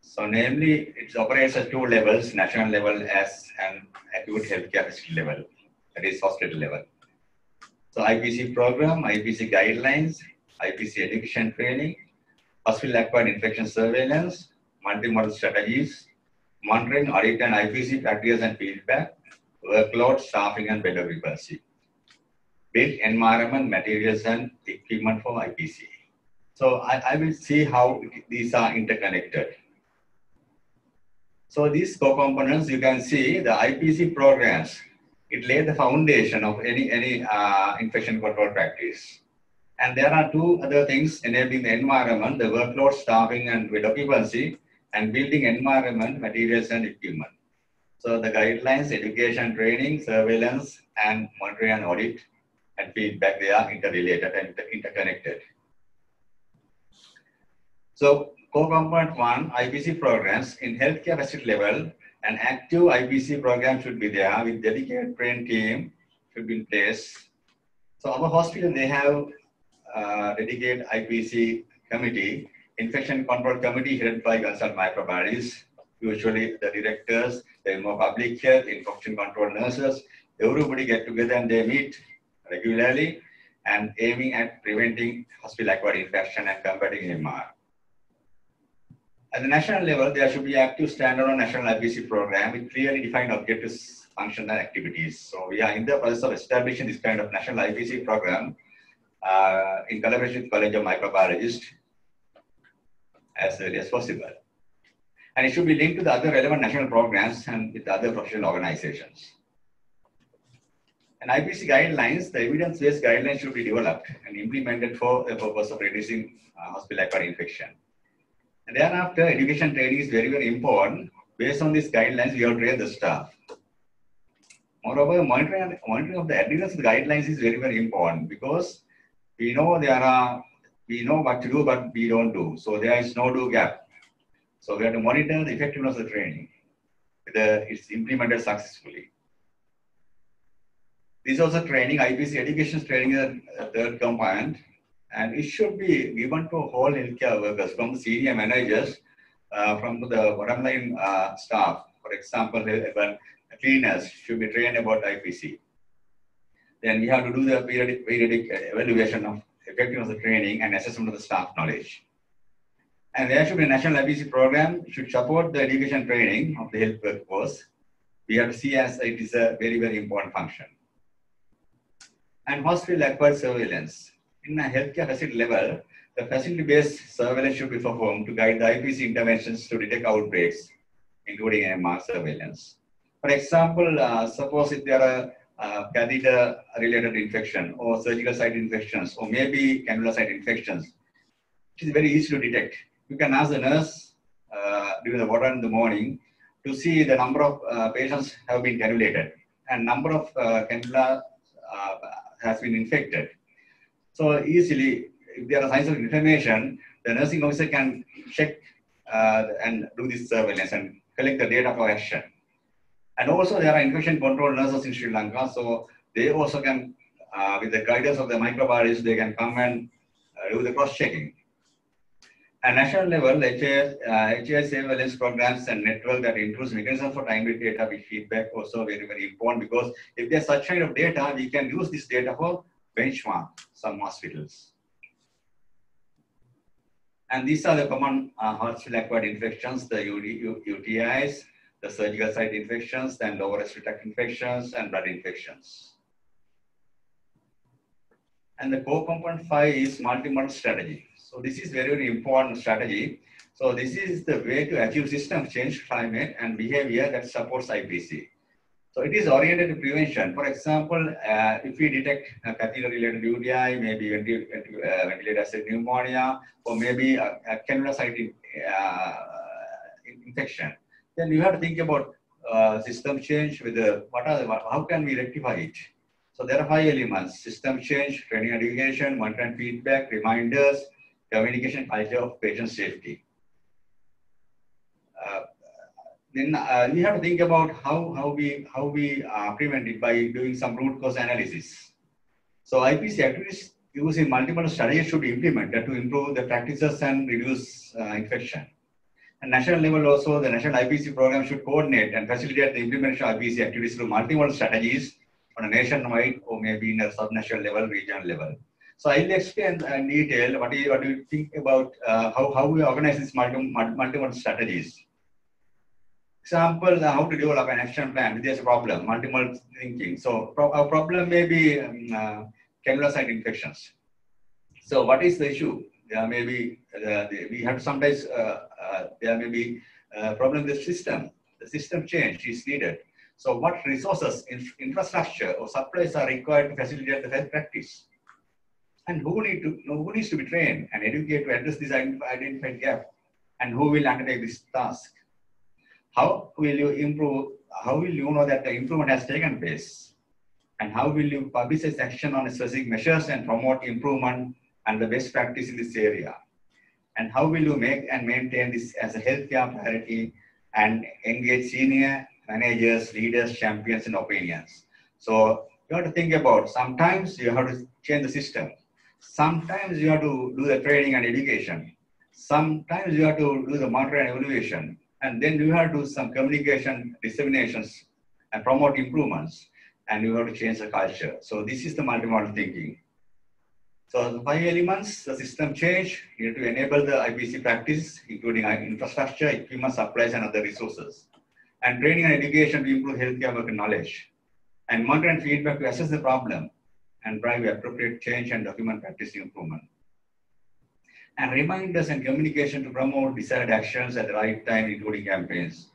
So namely, it operates at two levels, national level as an acute healthcare facility level, that is hospital level. So IPC program, IPC guidelines, IPC education training, hospital-acquired infection surveillance, multimodal strategies, monitoring, audit and IPC practices and feedback, workload, staffing and bed occupancy, built environment, materials and equipment for IPC. So I, I will see how these are interconnected. So these co-components, you can see the IPC programs, it laid the foundation of any, any uh, infection control practice. And there are two other things enabling the environment, the workload, staffing and bed occupancy, and building environment, materials and equipment. So the guidelines, education, training, surveillance, and monitoring and audit and feedback, they are interrelated and interconnected. So co-component one, IPC programs in healthcare facility level, an active IPC program should be there with dedicated trained team should be in place. So our hospital, they have uh, dedicated IPC committee, infection control committee headed by consult microbiologists, usually the directors, the more public health, infection control nurses, everybody get together and they meet regularly and aiming at preventing hospital-acquired infection and combating MR. At the national level, there should be active standalone national IPC program with clearly defined objectives, functions, and activities. So we are in the process of establishing this kind of national IPC program uh, in collaboration with College of Microbiologists as early as possible. And it should be linked to the other relevant national programs and with other professional organizations. And IPC guidelines, the evidence-based guidelines should be developed and implemented for the purpose of reducing uh, hospital-acquired infection. And thereafter, education training is very, very important. Based on these guidelines, we have trained the staff. Moreover, monitoring, monitoring of the adherence to the guidelines is very, very important because we know there are, we know what to do, but we don't do. So there is no do gap. So we have to monitor the effectiveness of the training, whether it's implemented successfully. This is also training, IPC education training is a third component, and it should be given to all healthcare workers from the senior managers, uh, from the bottom line uh, staff. For example, cleaners should be trained about IPC. Then we have to do the periodic, periodic evaluation of effectiveness of the training and assessment of the staff knowledge. And there should be a national IPC program should support the education training of the health workforce. We have to see as it is a very, very important function and hospital-acquired surveillance. In a healthcare facility level, the facility-based surveillance should be performed to guide the IPC interventions to detect outbreaks, including MR surveillance. For example, uh, suppose if there are uh, catheter-related infection or surgical site infections or maybe cannula site infections, it is very easy to detect. You can ask the nurse uh, during the water in the morning to see the number of uh, patients have been cannulated and number of uh, cannula uh, has been infected. So easily, if there are signs of inflammation, the nursing officer can check uh, and do this surveillance and collect the data for action. And also there are infection control nurses in Sri Lanka, so they also can, uh, with the guidance of the microbiologists, they can come and uh, do the cross-checking. At national level, HI, uh, surveillance programs and network that includes mechanism for timely data with feedback also very, very important because if there's such kind of data, we can use this data for benchmark some hospitals. And these are the common uh, hospital-acquired infections, the UTIs, the surgical site infections, then lower respiratory tract infections, and blood infections. And the core component five is multimodal strategy. So this is very, very important strategy. So this is the way to achieve system change, climate, and behavior that supports IPC. So it is oriented to prevention. For example, uh, if we detect a catheter-related UTI, maybe uh, ventilator-associated pneumonia, or maybe a, a cannula site uh, infection, then you have to think about uh, system change with the, what are the, how can we rectify it? So there are five elements, system change, training education, monitoring feedback, reminders, communication culture of patient safety. Uh, then uh, we have to think about how, how we, how we uh, prevent it by doing some root cause analysis. So IPC activities using multiple strategies should be implemented to improve the practices and reduce uh, infection. National level also, the national IPC program should coordinate and facilitate the implementation of IPC activities through multiple strategies on a nationwide or maybe in a subnational level, regional level. So I'll explain in detail what do you, what do you think about uh, how, how we organize these multiple, multiple strategies. Example, how to develop an action plan. There's a problem, multiple thinking. So pro our problem may be um, uh, cannula site infections. So what is the issue? There may be, uh, we have sometimes, uh, uh, there may be problem with the system. The system change is needed. So what resources, infrastructure or supplies are required to facilitate the best practice? And who, need to, who needs to be trained and educated to address this identified gap? And who will undertake this task? How will you improve? How will you know that the improvement has taken place? And how will you publicize action on specific measures and promote improvement and the best practice in this area? And how will you make and maintain this as a healthcare priority and engage senior managers, leaders, champions, and opinions? So you have to think about sometimes you have to change the system. Sometimes you have to do the training and education. Sometimes you have to do the monitoring and evaluation. And then you have to do some communication disseminations and promote improvements. And you have to change the culture. So this is the multimodal thinking. So the five elements, the system change, you need to enable the IPC practice, including infrastructure, equipment, supplies, and other resources. And training and education to improve healthcare worker knowledge. And monitor and feedback to assess the problem and drive appropriate change and document practice improvement. And reminders and communication to promote desired actions at the right time, including campaigns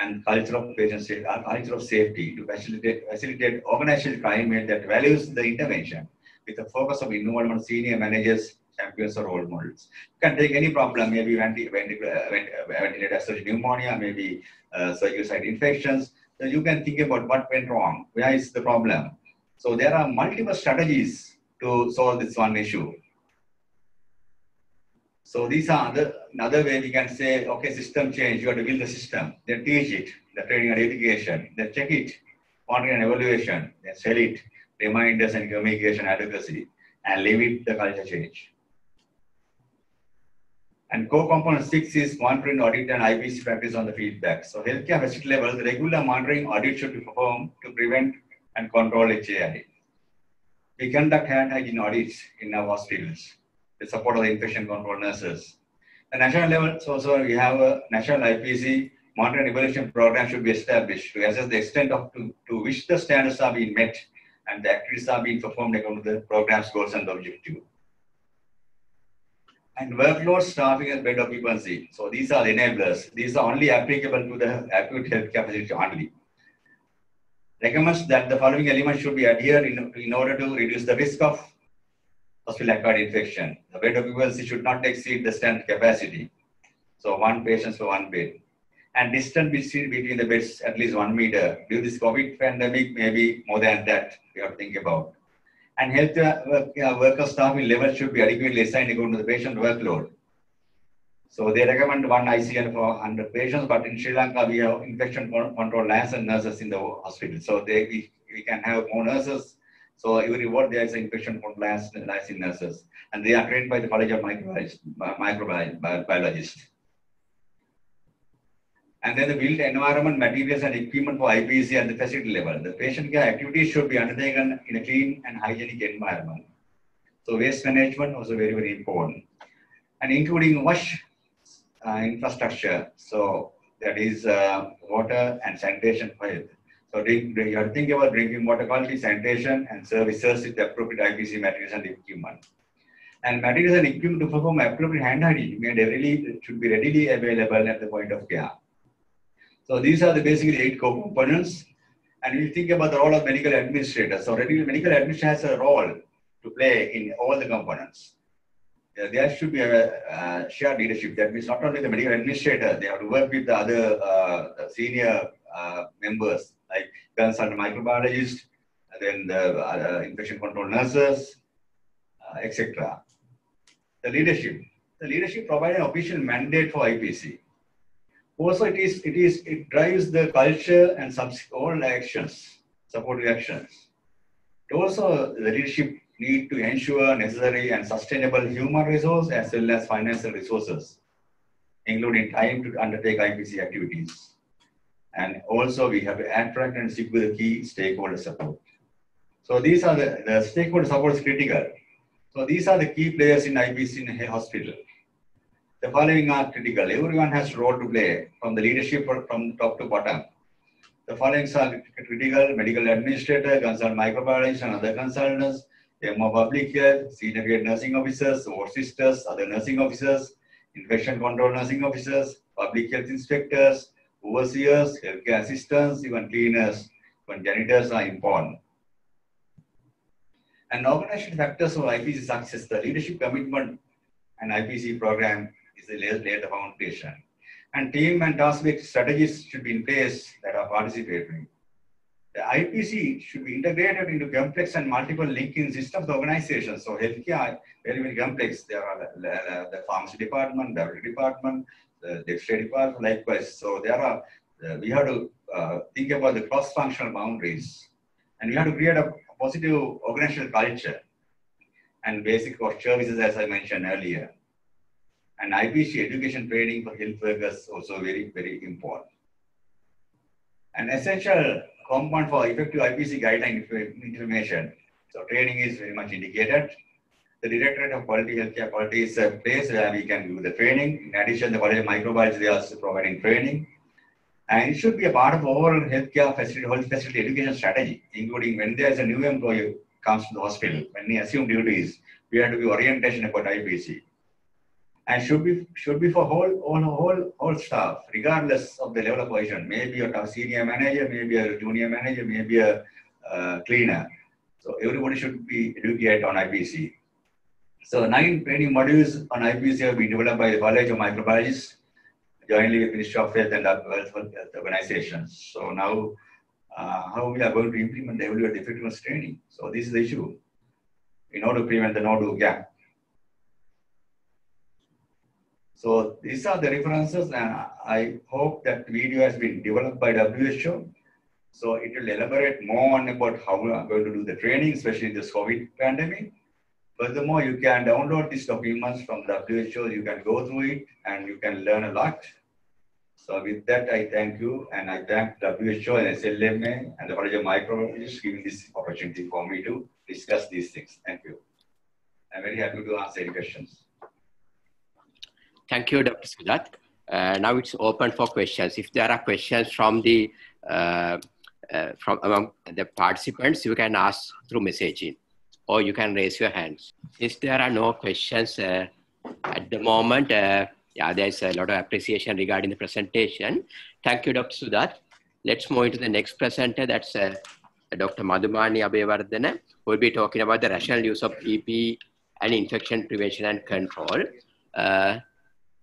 and culture of patient safety, uh, culture of safety to facilitate, facilitate organizational climate that values the intervention with a focus of involvement senior managers, champions, or role models. You can take any problem, maybe ventilator associated pneumonia, maybe uh, surgical site infections. So you can think about what went wrong, where is the problem, so there are multiple strategies to solve this one issue. So these are other, another way we can say, okay, system change, you have to build the system, then teach it, the training and education, then check it, monitoring and evaluation, then sell it, reminders and communication advocacy, and leave it the culture change. And core component six is monitoring, audit, and IPC practice on the feedback. So healthcare facility level, the regular monitoring audit should be performed to prevent and control HAI. We conduct hand hygiene audits in our hospitals with support of the infection control nurses. The national level, so also we have a national IPC monitoring evaluation program should be established to assess the extent of to, to which the standards are being met and the activities are being performed according to the program's goals and objective. And workload, staffing, and bed occupancy. So these are enablers. These are only applicable to the acute healthcare facility only recommends that the following elements should be adhered in, in order to reduce the risk of hospital-acquired infection. The bed occupancy should not exceed the standard capacity. So one patient for one bed. And distance between the beds at least one meter. Due to this COVID pandemic, maybe more than that we have to think about. And health work, uh, worker staffing level should be adequately assigned according to the patient workload. So they recommend one ICU for 100 patients, but in Sri Lanka, we have infection control licensed nurses in the hospital. So they, we, we can have more nurses. So every ward there is infection control licensed nurses. And they are trained by the College of Microbiologists. Microbiologists. And then the built environment, materials, and equipment for IPC at the facility level. The patient care activities should be undertaken in a clean and hygienic environment. So waste management also very, very important. And including wash uh, infrastructure. So that is uh, water and sanitation for health. So drink, you have to think about drinking water quality, sanitation, and services with the appropriate IPC materials and equipment. And materials and equipment to perform appropriate hand hygiene should be readily available at the point of care. So these are the basically eight components. And you think about the role of medical administrator. So medical administrator has a role to play in all the components there should be a, shared leadership. That means not only the medical administrator, they have to work with the other uh, senior uh, members like consultant microbiologist, then the uh, infection control nurses, uh, etc. The leadership. The leadership provides an official mandate for IPC. Also, it is it is it drives the culture and all actions, supportive actions. Also, the leadership need to ensure necessary and sustainable human resource as well as financial resources, including time to undertake IPC activities. And also we have to attract and seek with key stakeholder support. So these are the, the stakeholder support is critical. So these are the key players in IPC in a hospital. The following are critical. Everyone has a role to play from the leadership from top to bottom. The following are critical medical administrator, concerned microbiologist and other consultants, MO public health, senior grade nursing officers, or sisters, other nursing officers, infection control nursing officers, public health inspectors, overseers, healthcare assistants, even cleaners, when janitors are important. And organization factors of IPC success, the leadership commitment and IPC program layer, layer the foundation. And team and task-based strategies should be in place that are participatory. The IPC should be integrated into complex and multiple linking systems of organizations. So healthcare, very, very complex. There are the, the pharmacy department, the department, the X-ray department, likewise. So there are, uh, we have to uh, think about the cross-functional boundaries. And we have to create a positive organizational culture and basic core services, as I mentioned earlier. And IPC education training for health workers also very, very important. An essential component for effective IPC guideline information. So training is very much indicated. The Directorate of Quality Healthcare Quality is a place where we can do the training. In addition, the of Microbiology is also providing training. And it should be a part of overall healthcare facility, health facility education strategy, including when there's a new employee comes to the hospital, when he assumes duties, we have to be orientation about IPC. And should be should be for whole all whole whole staff, regardless of the level of position. Maybe a senior manager, maybe a junior manager, maybe a uh, cleaner. So everybody should be educated on IPC. So nine training modules on IPC have been developed by the College of Microbiologists jointly with Ministry of Health and World Health Organizations. So now, uh, how we are going to implement the evaluate effectiveness training. So this is the issue in order to prevent the know-do gap. So these are the references and I hope that video has been developed by WHO. So it will elaborate more on about how we are going to do the training, especially in this COVID pandemic. Furthermore, you can download these documents from WHO. You can go through it and you can learn a lot. So with that, I thank you and I thank WHO and SLMA and the College of Microbiologists giving this opportunity for me to discuss these things. Thank you. I'm very happy to answer any questions. Thank you, Dr. Sudath. Uh, now it's open for questions. If there are questions from the uh, uh, from among the participants, you can ask through messaging or you can raise your hands. If there are no questions uh, at the moment, uh, yeah, there's a lot of appreciation regarding the presentation. Thank you, Dr. Sudath. Let's move into the next presenter. That's uh, Dr. Madhumanee who will be talking about the rational use of PPE and infection prevention and control.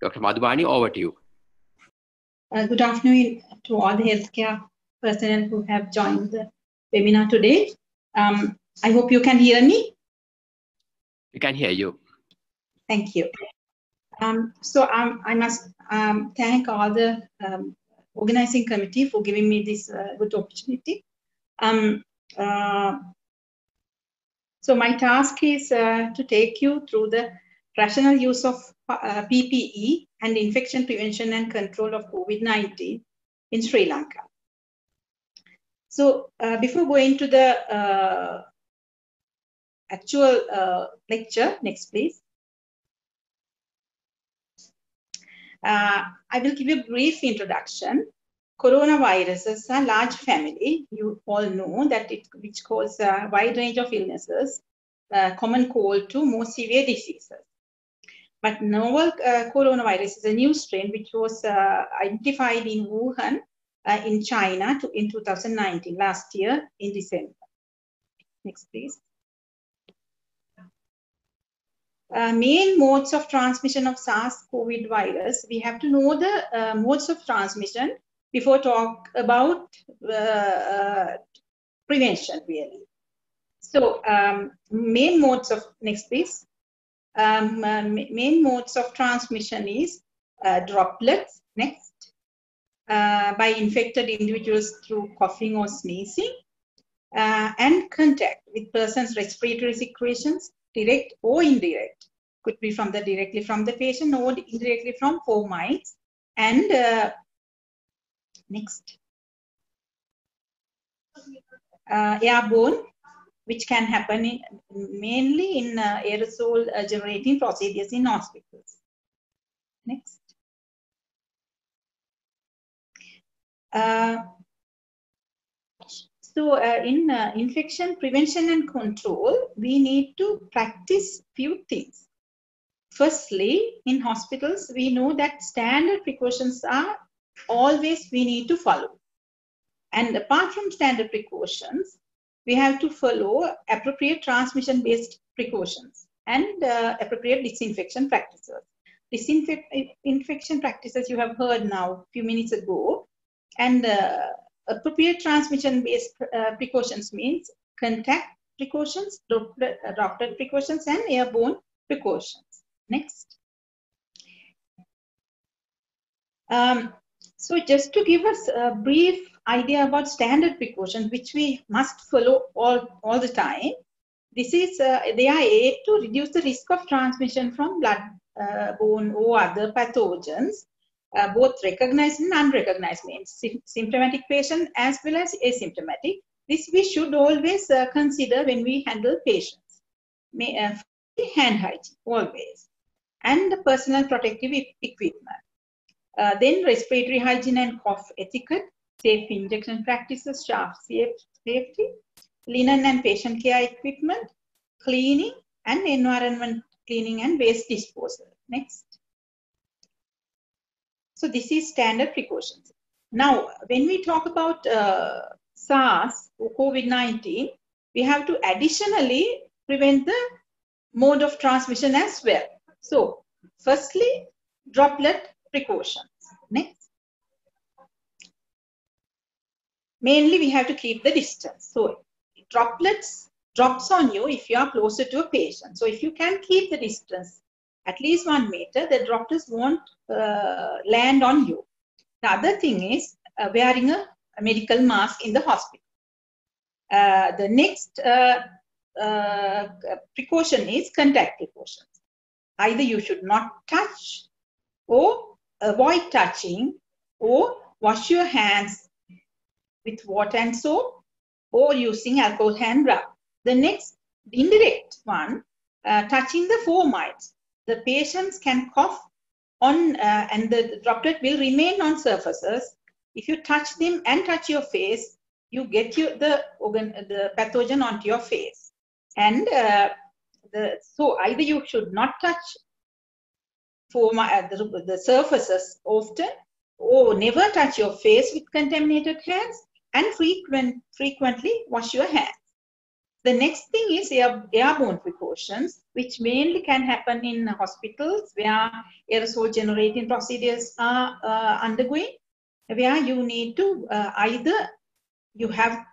Dr. Madhumanee, over to you. Uh, good afternoon to all the healthcare personnel who have joined the webinar today. Um, I hope you can hear me. We can hear you. Thank you. Um, so um, I must um, thank all the um, organizing committee for giving me this uh, good opportunity. Um, uh, so my task is uh, to take you through the rational use of uh, PPE and infection prevention and control of COVID-19 in Sri Lanka. So uh, before going to the uh, actual uh, lecture. Next, please. Uh, I will give you a brief introduction. Coronavirus is a large family. You all know that it which causes a wide range of illnesses, uh, common cold to more severe diseases. But novel uh, coronavirus is a new strain which was uh, identified in Wuhan uh, in China to, in 2019, last year in December. Next, please. Uh, main modes of transmission of SARS-CoV virus, we have to know the uh, modes of transmission before talk about uh, prevention really. So um, main modes of, next please. Um, uh, main modes of transmission is droplets, next, by infected individuals through coughing or sneezing, and contact with persons' respiratory secretions, direct or indirect. Could be from the directly from the patient or indirectly from fomites. And uh, next, uh, airborne which can happen in, mainly in uh, aerosol uh, generating procedures in hospitals. Next. Uh, so uh, in uh, infection prevention and control, we need to practice few things. Firstly, in hospitals, we know that standard precautions are always we need to follow. And apart from standard precautions, we have to follow appropriate transmission-based precautions and uh, appropriate disinfection practices. Disinfection practices you have heard now a few minutes ago, and uh, appropriate transmission-based uh, precautions means contact precautions, droplet, uh, droplet precautions, and airborne precautions. Next. Um, so just to give us a brief idea about standard precautions, which we must follow all, all the time, this is, uh, they are aimed to reduce the risk of transmission from blood, uh, bone or other pathogens, uh, both recognized and unrecognized means symptomatic patient as well as asymptomatic. This we should always uh, consider when we handle patients. May, uh, hand hygiene, always and the personal protective equipment. Uh, then respiratory hygiene and cough etiquette, safe injection practices, staff safety, linen and patient care equipment, cleaning and environment cleaning and waste disposal. Next. So this is standard precautions. Now, when we talk about uh, SARS or COVID-19, we have to additionally prevent the mode of transmission as well. So, firstly, droplet precautions. Next. Mainly, we have to keep the distance. So, droplets drops on you if you are closer to a patient. So, if you can keep the distance at least one meter, the droplets won't uh, land on you. The other thing is uh, wearing a, a, medical mask in the hospital. Uh, the next uh, uh, precaution is contact precautions either you should not touch or avoid touching or wash your hands with water and soap or using alcohol hand rub. The next the indirect one, uh, touching the fomites. The patients can cough on uh, and the droplet will remain on surfaces. If you touch them and touch your face, you get your, the, organ, the pathogen onto your face. And uh, the, so either you should not touch uh, the, the surfaces often or never touch your face with contaminated hands and frequent, frequently wash your hands. The next thing is air, airborne precautions, which mainly can happen in hospitals where aerosol generating procedures are uh, undergoing, where you need to uh, either you have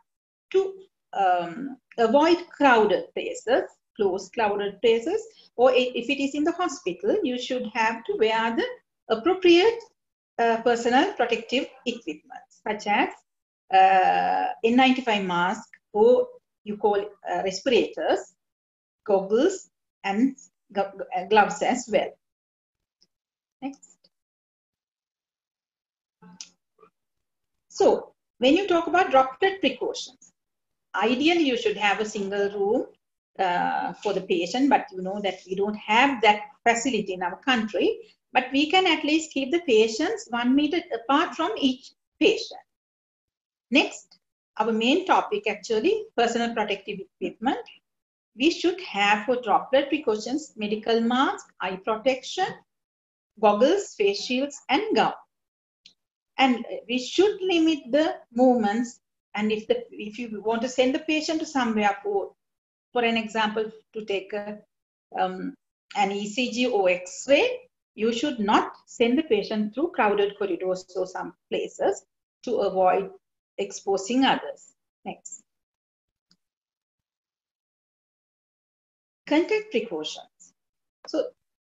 to um, avoid crowded places close crowded places or if it is in the hospital you should have to wear the appropriate uh, personal protective equipment such as uh, N95 mask or you call uh, respirators, goggles and uh, gloves as well. Next. So when you talk about droplet precautions, ideally you should have a single room uh, for the patient, but you know that we don't have that facility in our country. But we can at least keep the patients one meter apart from each patient. Next, our main topic actually, personal protective equipment. We should have for droplet precautions, medical mask, eye protection, goggles, face shields, and gown. And we should limit the movements. And if the if you want to send the patient to somewhere for for an example, to take a, um, an ECG or X-ray, you should not send the patient through crowded corridors or some places to avoid exposing others. Next. Contact precautions. So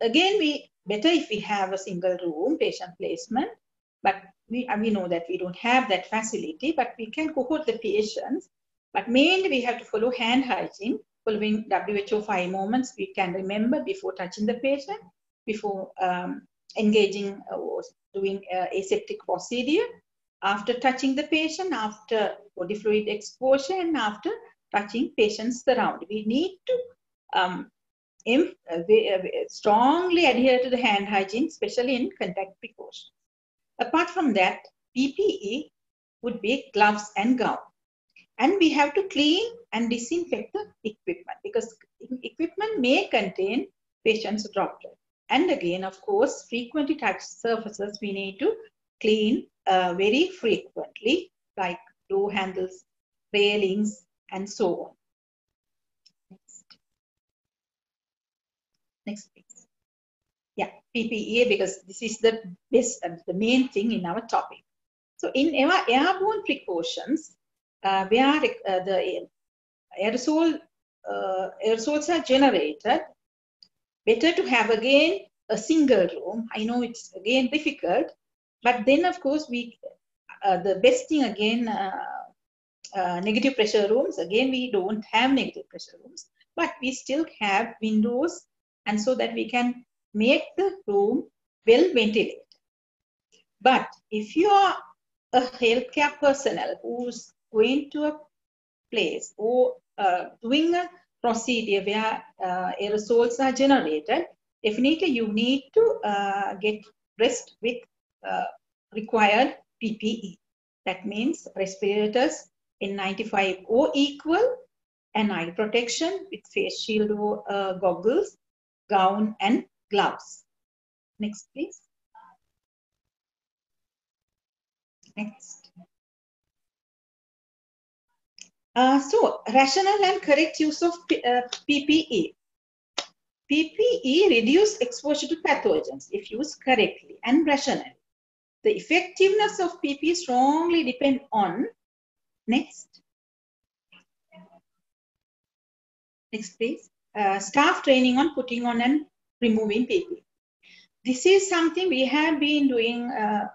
again, we better if we have a single room patient placement, but we, we know that we don't have that facility, but we can cohort the patients but mainly we have to follow hand hygiene, following WHO five moments we can remember before touching the patient, before um, engaging or doing uh, aseptic procedure, after touching the patient, after body fluid exposure, and after touching patients around. We need to um, uh, uh, strongly adhere to the hand hygiene, especially in contact precautions. Apart from that, PPE would be gloves and gown. And we have to clean and disinfect the equipment because equipment may contain patient's droplet. And again, of course, frequently touched surfaces we need to clean uh, very frequently, like door handles, railings, and so on. Next. Next, please. Yeah, PPE, because this is the best, and the main thing in our topic. So in air- airborne precautions, uh, where uh, the aerosol uh, aerosols are generated, better to have again a single room. I know it's again difficult, but then of course we uh, the best thing again uh, uh, negative pressure rooms. Again, we don't have negative pressure rooms, but we still have windows, and so that we can make the room well ventilated. But if you are a healthcare personnel who's going to a place or uh, doing a procedure where uh, aerosols are generated, definitely you need to uh, get dressed with uh, required PPE. That means respirators N95 or equal and eye protection with face shield uh, goggles, gown and gloves. Next, please. Next. Uh, so, rational and correct use of P- uh, PPE. PPE reduce exposure to pathogens if used correctly and rationally. The effectiveness of PP strongly depend on next. Next, please. Uh, staff training on putting on and removing PP. This is something we have been doing uh,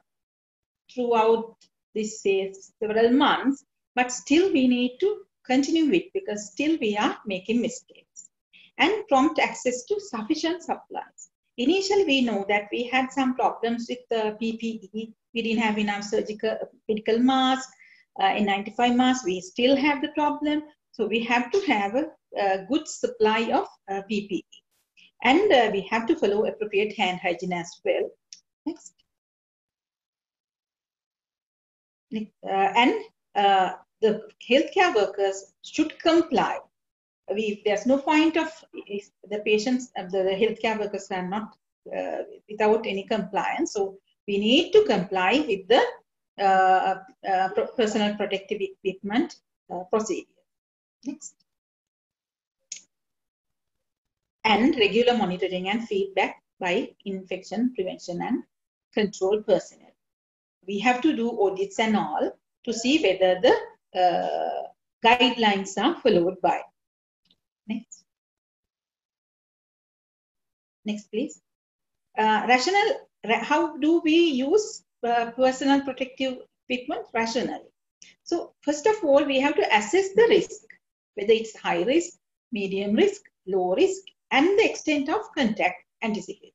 throughout this several months, but still we need to continue with because still we are making mistakes. And prompt access to sufficient supplies. Initially, we know that we had some problems with the PPE. We didn't have enough surgical medical mask, uh, N95 mask. We still have the problem. So we have to have a, a good supply of uh, PPE. And uh, we have to follow appropriate hand hygiene as well. Next. Uh, and uh, the healthcare workers should comply. We, there's no point of the patients, uh, the, the healthcare workers are not uh, without any compliance. So we need to comply with the uh, uh, personal protective equipment uh, procedure. Next. And regular monitoring and feedback by infection prevention and control personnel. We have to do audits and all to see whether the uh, guidelines are followed by. Next. Next, please. Uh, rational, how do we use uh, personal protective equipment rationally? So first of all, we have to assess the risk, whether it's high risk, medium risk, low risk, and the extent of contact anticipated.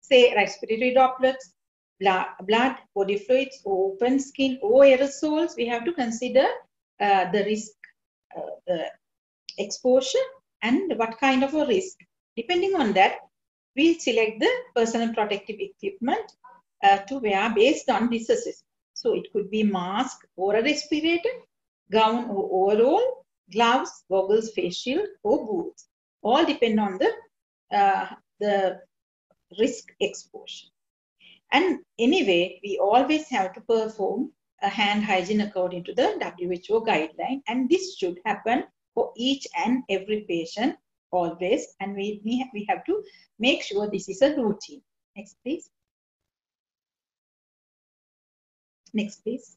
Say respiratory droplets, blood, body fluids, open skin, or aerosols. We have to consider uh, the risk, uh, the exposure, and what kind of a risk. Depending on that, we select the personal protective equipment uh, to wear based on this assessment. So it could be mask or a respirator, gown or overall, gloves, goggles, face shield, or boots. All depend on the uh, the risk exposure. And anyway, we always have to perform a hand hygiene according to the WHO guideline, and this should happen for each and every patient always. And we, we, we have to make sure this is a routine. Next, please. Next, please.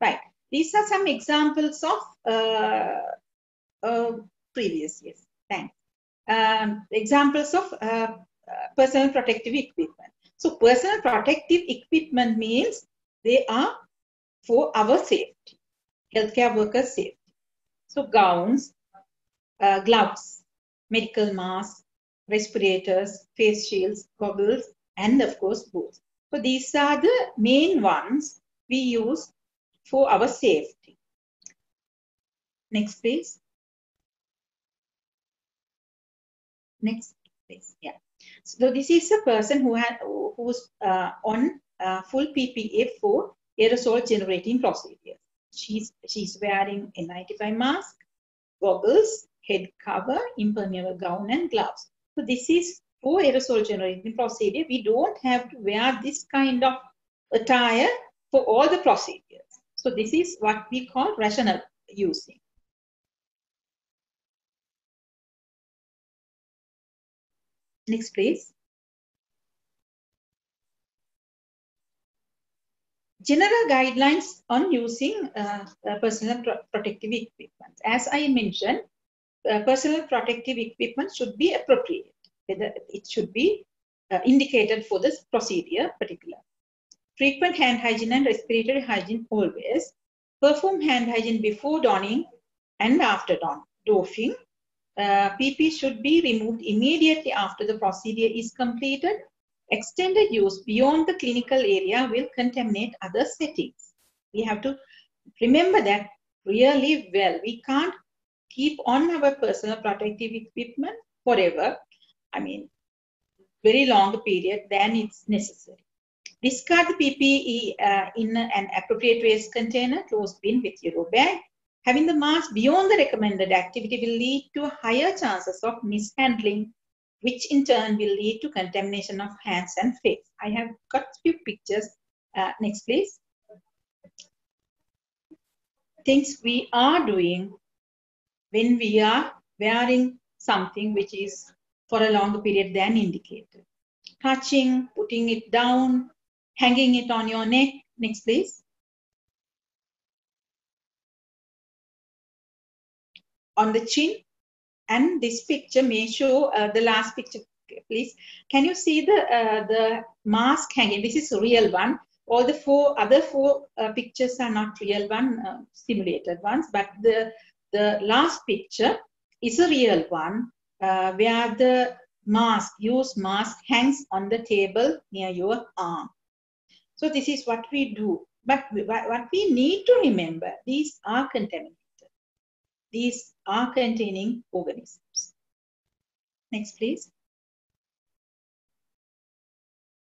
Right. These are some examples of uh, uh, previous years. Thanks. Um, examples of uh, uh, personal protective equipment. So personal protective equipment means they are for our safety, healthcare workers' safety. So gowns, uh, gloves, medical masks, respirators, face shields, goggles, and of course boots. So these are the main ones we use for our safety. Next, please. Next, please. Yeah. So this is a person who had who's uh, on uh, full PPE for aerosol generating procedures. She's she's wearing a 95 mask, goggles, head cover, impermeable gown, and gloves. So this is for aerosol generating procedure. We don't have to wear this kind of attire for all the procedures. So this is what we call rational using. Next, please. General guidelines on using uh, uh, personal pro protective equipment. As I mentioned, uh, personal protective equipment should be appropriate. It should be uh, indicated for this procedure particular. Frequent hand hygiene and respiratory hygiene always. Perform hand hygiene before donning and after don doffing uh, PP should be removed immediately after the procedure is completed. Extended use beyond the clinical area will contaminate other settings. We have to remember that really well. We can't keep on our personal protective equipment forever. I mean, very long period than it's necessary. Discard the PPE uh, in an appropriate waste container, closed bin with your bag. Having the mask beyond the recommended activity will lead to higher chances of mishandling, which in turn will lead to contamination of hands and face. I have got few pictures. Uh, next, please. Things we are doing when we are wearing something which is for a longer period than indicated. Touching, putting it down, hanging it on your neck. Next, please. on the chin. And this picture may show uh, the last picture, please. Can you see the, uh, the mask hanging? This is a real one. All the four other four uh, pictures are not real one, uh, simulated ones, but the, the last picture is a real one uh, where the mask, used mask hangs on the table near your arm. So this is what we do. But what we need to remember, these are contaminated. These are containing organisms. Next, please.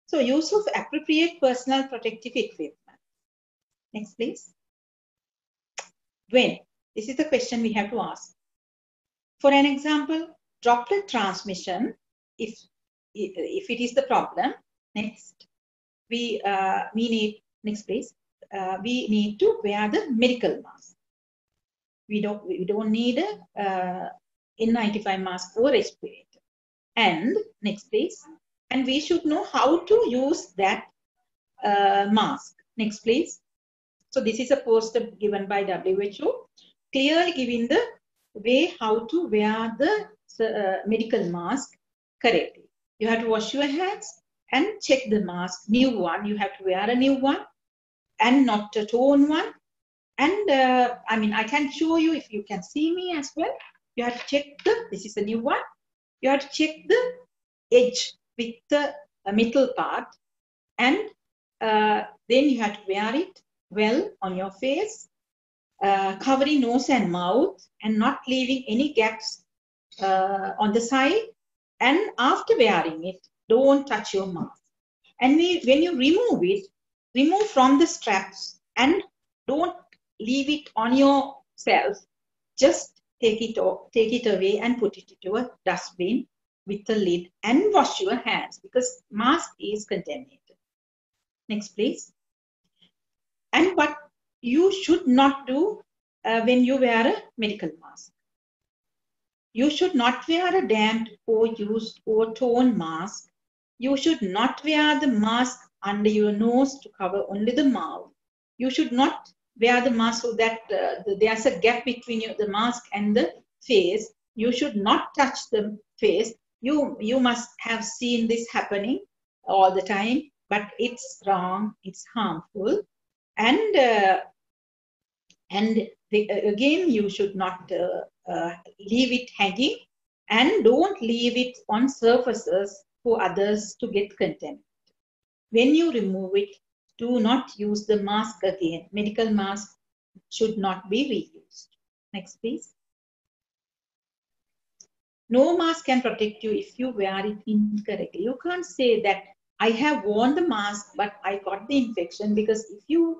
So use of appropriate personal protective equipment. Next, please. When? This is the question we have to ask. For an example, droplet transmission, if, if it is the problem, next, we, uh, we need, next please, uh, we need to wear the medical mask we don't we don't need a uh, N95 mask or respirator. And next please. And we should know how to use that uh, mask. Next please. So this is a poster given by WHO, clearly giving the way how to wear the uh, medical mask correctly. You have to wash your hands and check the mask, new one. You have to wear a new one and not a torn one and uh, I mean, I can show you if you can see me as well. You have to check the, this is a new one. You have to check the edge with the uh, middle part and uh, then you have to wear it well on your face, uh, covering nose and mouth and not leaving any gaps uh, on the side. And after wearing it, don't touch your mouth. And we, when you remove it, remove from the straps and don't leave it on yourself. Just take it off, take it away and put it into a dustbin with the lid and wash your hands because mask is contaminated. Next, please. And what you should not do uh, when you wear a medical mask. You should not wear a damp or used or torn mask. You should not wear the mask under your nose to cover only the mouth. You should not wear the mask so that uh, there's a gap between you, the mask and the face. You should not touch the face. You, you must have seen this happening all the time, but it's wrong, it's harmful. And, uh, and the, again, you should not uh, uh, leave it hanging and don't leave it on surfaces for others to get contaminated. When you remove it, do not use the mask again. Medical mask should not be reused. Next, please. No mask can protect you if you wear it incorrectly. You can't say that I have worn the mask, but I got the infection because if you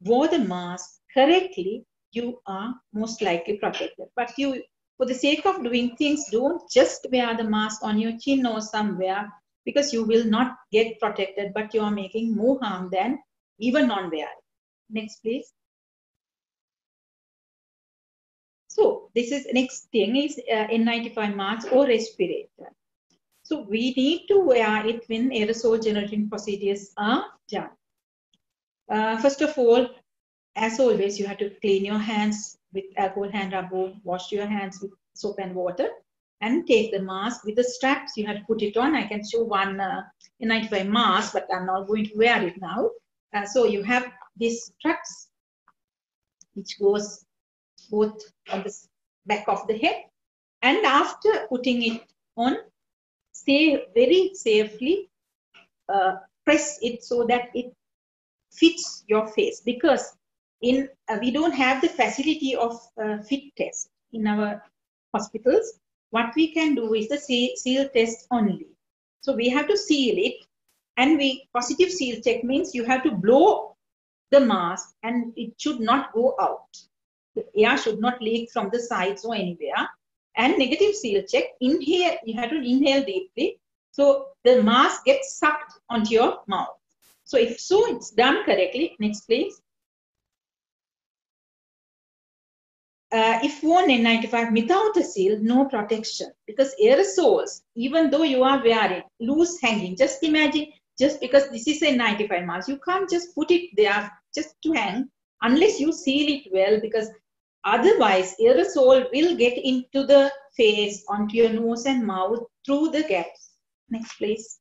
wore the mask correctly, you are most likely protected. But you, for the sake of doing things, don't just wear the mask on your chin or somewhere because you will not get protected, but you are making more harm than even non-wearing. Next, please. So this is next thing is uh, N95 mask or respirator. So we need to wear it when aerosol generating procedures are done. Uh, first of all, as always, you have to clean your hands with alcohol hand rubber, wash your hands with soap and water, and take the mask with the straps. You have to put it on. I can show one uh, N95 mask, but I'm not going to wear it now. Uh, so you have these straps, which goes both on the back of the head. And after putting it on, stay very safely, uh, press it so that it fits your face because in uh, we don't have the facility of uh, fit test in our hospitals. What we can do is the seal test only. So we have to seal it and we positive seal check means you have to blow the mask and it should not go out. The air should not leak from the sides or anywhere. And negative seal check, inhale, you have to inhale deeply. So the mask gets sucked onto your mouth. So if so, it's done correctly. Next, please. Uh, if worn N95 without a seal, no protection because aerosols, even though you are wearing loose hanging, just imagine just because this is a 95 mask, you can't just put it there just to hang unless you seal it well because otherwise aerosol will get into the face, onto your nose and mouth through the gaps. Next, please.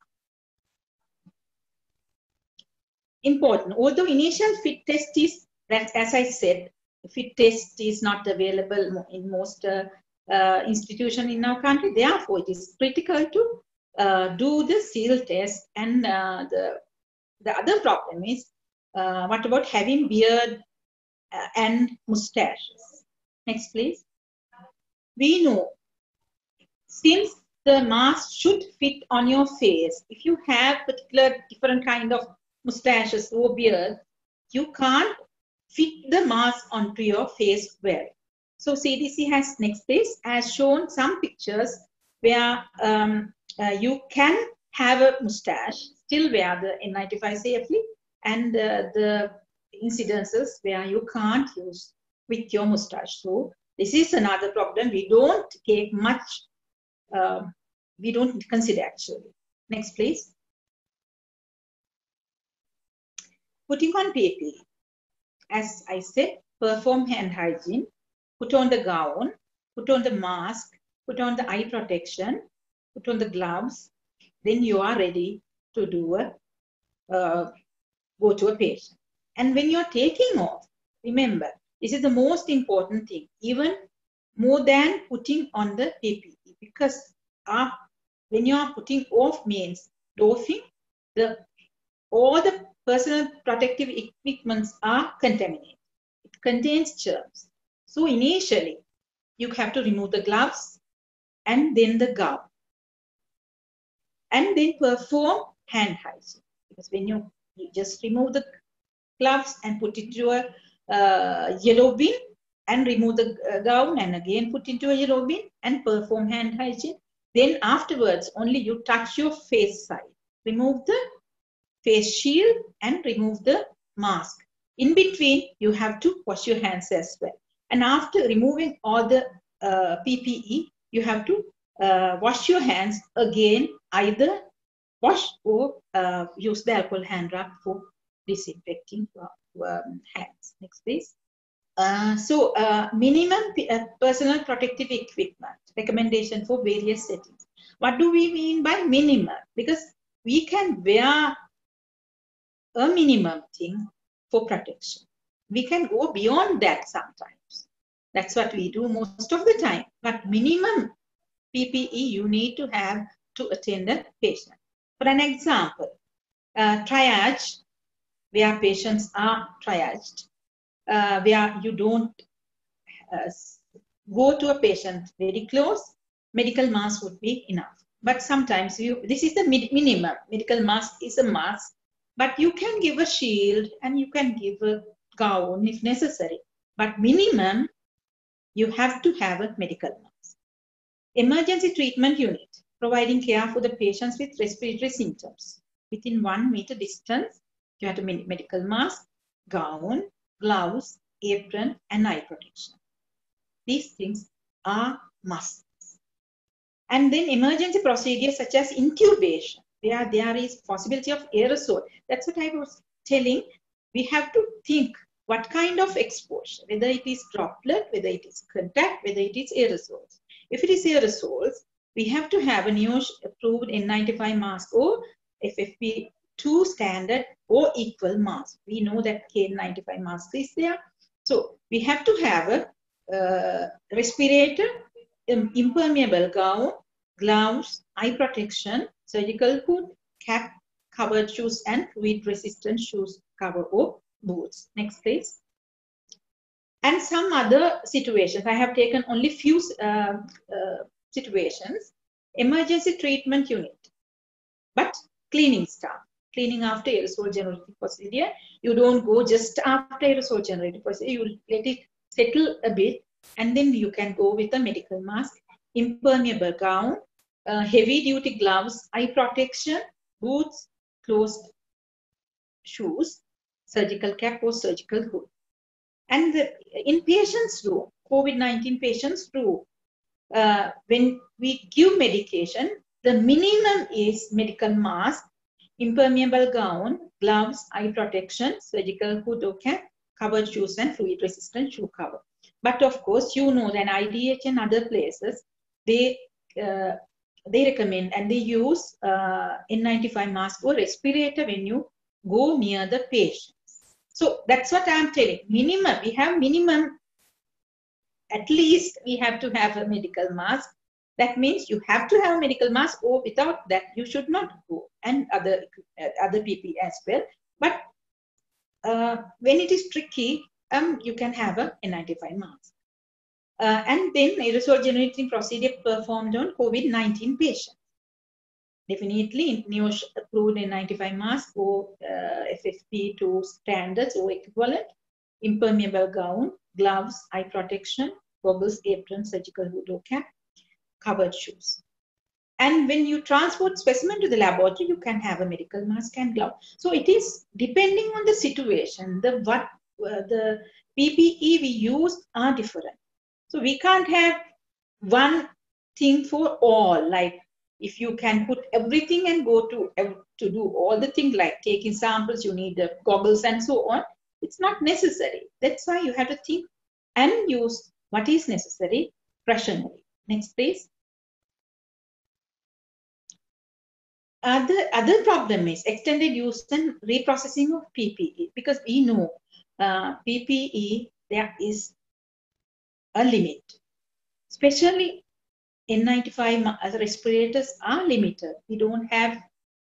Important. Although initial fit test is, as I said, fit test is not available in most uh, uh, institution in our country. Therefore, it is critical to uh, do the seal test. And uh, the, the other problem is, uh, what about having beard uh, and mustaches? Next, please. We know since the mask should fit on your face, if you have particular different kind of mustaches or beard, you can't fit the mask onto your face well. So CDC has next place has shown some pictures where um, uh, you can have a mustache, still wear the N95 safely, and uh, the incidences where you can't use with your mustache. So this is another problem. We don't take much, uh, we don't consider actually. Next, please. Putting on PPE. As I said, perform hand hygiene, put on the gown, put on the mask, put on the eye protection, put on the gloves, then you are ready to do a, uh, go to a patient. And when you're taking off, remember, this is the most important thing, even more than putting on the PPE, because uh, when you are putting off means doffing, the all the personal protective equipments are contaminated. It contains germs. So initially, you have to remove the gloves and then the gown and then perform hand hygiene. Because when you, you just remove the gloves and put it a uh, yellow bin and remove the uh, gown and again put into a yellow bin and perform hand hygiene. Then afterwards, only you touch your face side. Remove the face shield and remove the mask. In between, you have to wash your hands as well. And after removing all the uh, PPE, you have to uh, wash your hands again, either wash or uh, use the alcohol hand rub for disinfecting um, hands. Next, please. Uh, so, uh, minimum uh, personal protective equipment recommendation for various settings. What do we mean by minimum? Because we can wear a minimum thing for protection. We can go beyond that sometimes. That's what we do most of the time. But minimum PPE you need to have to attend a patient. For an example, uh, triage, where patients are triaged, uh, where you don't uh, go to a patient very close, medical mask would be enough. But sometimes you, this is the minimum. Medical mask is a mask, but you can give a shield and you can give a gown if necessary. But minimum, you have to have a medical mask. Emergency treatment unit, providing care for the patients with respiratory symptoms. Within one meter distance, you have a medical mask, gown, gloves, apron, and eye protection. These things are musts. And then emergency procedures such as intubation, where there is possibility of aerosol. That's what I was telling. We have to think what kind of exposure, whether it is droplet, whether it is contact, whether it is aerosols. If it is aerosols, we have to have a NIOSH approved N95 mask or FFP2 standard or equal mask. We know that KN95 mask is there. So we have to have a uh, respirator, impermeable gown, gloves, eye protection, surgical hood, cap, covered shoes, and fluid resistant shoes cover or boots. Next, please. And some other situations. I have taken only few uh, uh, situations. Emergency treatment unit, but cleaning staff. Cleaning after aerosol generating procedure. You don't go just after aerosol generating procedure. You let it settle a bit and then you can go with a medical mask, impermeable gown, uh, heavy duty gloves, eye protection, boots, closed shoes, surgical cap or surgical hood. And the, in patients' room, COVID-19 patients' room, uh, when we give medication, the minimum is medical mask, impermeable gown, gloves, eye protection, surgical hood or cap, covered shoes and fluid resistant shoe cover. But of course, you know that IDH and other places, they uh, they recommend and they use uh, N95 mask or respirator when you go near the patient. So that's what I'm telling. Minimum, we have minimum, at least we have to have a medical mask. That means you have to have a medical mask or without that you should not go and other, uh, other PP as well. But uh, when it is tricky, um, you can have a N95 mask. Uh, and then aerosol generating procedure performed on COVID-19 patients. Definitely, NIOSH approved N95 mask or uh, FFP2 standards or equivalent, impermeable gown, gloves, eye protection, goggles, apron, surgical hood or cap, covered shoes. And when you transport specimen to the laboratory, you can have a medical mask and glove. So it is depending on the situation, the what uh, the PPE we use are different. So we can't have one thing for all, like if you can put everything and go to to do all the things like taking samples you need the goggles and so on it's not necessary. That's why you have to think and use what is necessary rationally. Next please. Other other problem is extended use and reprocessing of ppe because we know uh, ppe there is a limit especially N95 respirators are limited. We don't have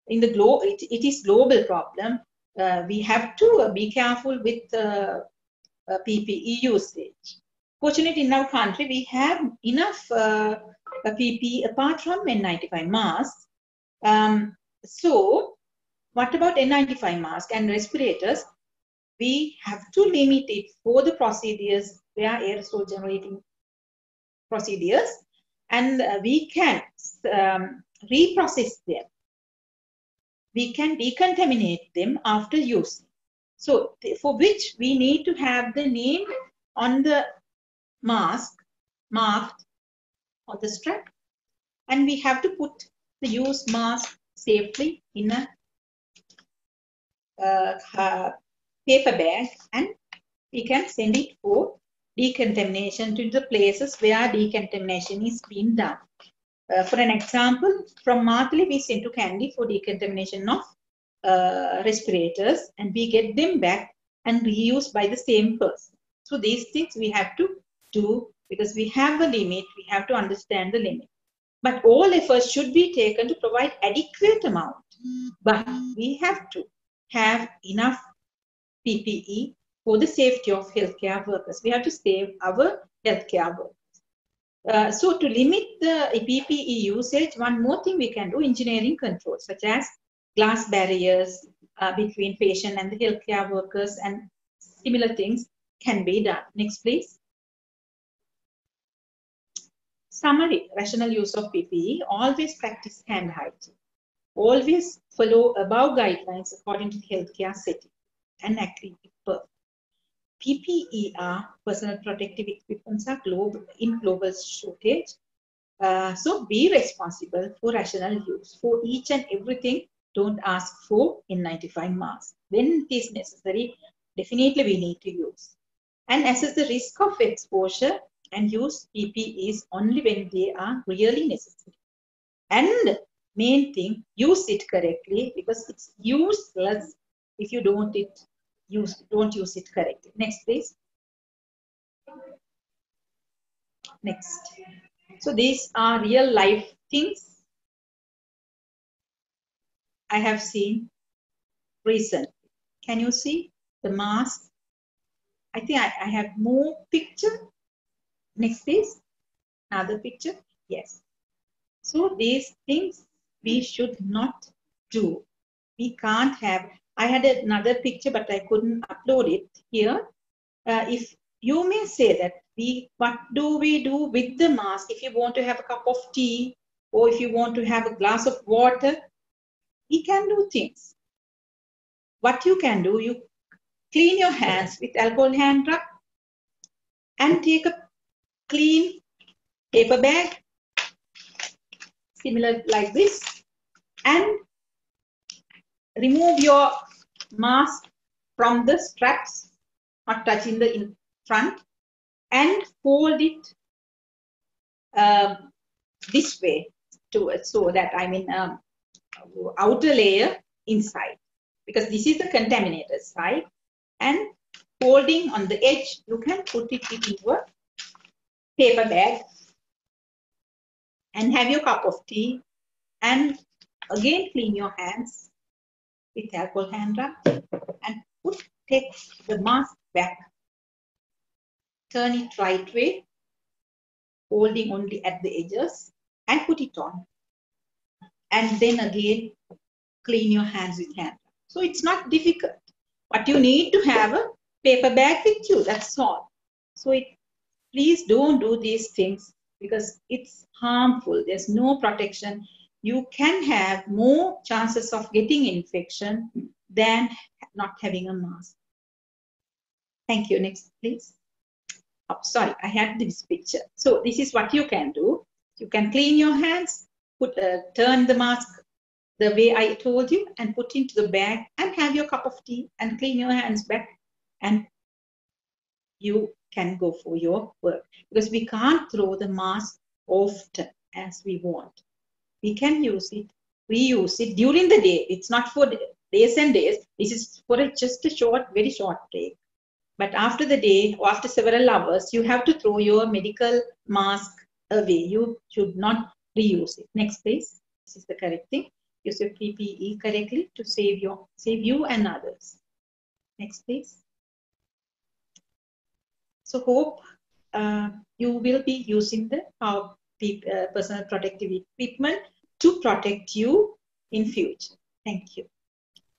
in the globe. It, it is global problem. Uh, we have to uh, be careful with uh, PPE usage. Fortunately, in our country, we have enough uh, PPE apart from N95 masks. Um, so, what about N95 mask and respirators? We have to limit it for the procedures where aerosol generating procedures and uh, we can um, reprocess them. We can decontaminate them after use. So for which we need to have the name on the mask marked on the strap and we have to put the used mask safely in a uh, paper bag and we can send it for decontamination to the places where decontamination is being done. Uh, for an example, from Matale we send to Kandy for decontamination of uh, respirators and we get them back and reused by the same person. So these things we have to do because we have a limit, we have to understand the limit. But all efforts should be taken to provide adequate amount. But we have to have enough PPE for the safety of healthcare workers. We have to save our healthcare workers. Uh, so to limit the PPE usage, one more thing we can do, engineering controls, such as glass barriers uh, between patient and the healthcare workers and similar things can be done. Next, please. Summary, rational use of PPE, always practice hand hygiene. Always follow above guidelines according to the healthcare setting and with PPE are personal protective equipments are global, in global shortage. Uh, so be responsible for rational use. For each and everything, don't ask for N95 mask. When it is necessary, definitely we need to use. And assess the risk of exposure and use PPEs only when they are really necessary. And main thing, use it correctly because it's useless if you don't it use don't use it correctly. Next, please. Next. So these are real life things I have seen recently. Can you see the mask? I think I, I have more picture Next, please. Another picture. Yes. So these things we should not do. We can't have. I had another picture, but I couldn't upload it here. Uh, if you may say that we, what do we do with the mask? If you want to have a cup of tea, or if you want to have a glass of water, we can do things. What you can do, you clean your hands with alcohol hand rub and take a clean paper bag, similar like this, and remove your mask from the straps, not touching the in front, and fold it uh, this way to so that I mean um, outer layer inside. Because this is the contaminated side and folding on the edge you can put it into a paper bag and have your cup of tea. And again clean your hands with alcohol hand rub and put take the mask back turn it right way holding only at the edges and put it on and then again clean your hands with hand so it's not difficult but you need to have a paper bag with you that's all so it please don't do these things because it's harmful. There's no protection. You can have more chances of getting infection than not having a mask. Thank you. Next, please. Oh, sorry, I had this picture. So this is what you can do. You can clean your hands, put uh, turn the mask the way I told you, and put into the bag and have your cup of tea and clean your hands back, and you can go for your work because we can't throw the mask often as we want. We can use it, reuse it during the day. It's not for days and days. This is for a, just a short, very short break. But after the day or after several hours, you have to throw your medical mask away. You should not reuse it. Next, please. This is the correct thing. Use your PPE correctly to save your save you and others. Next, please. So hope uh, you will be using the uh, personal protective equipment to protect you in future. Thank you.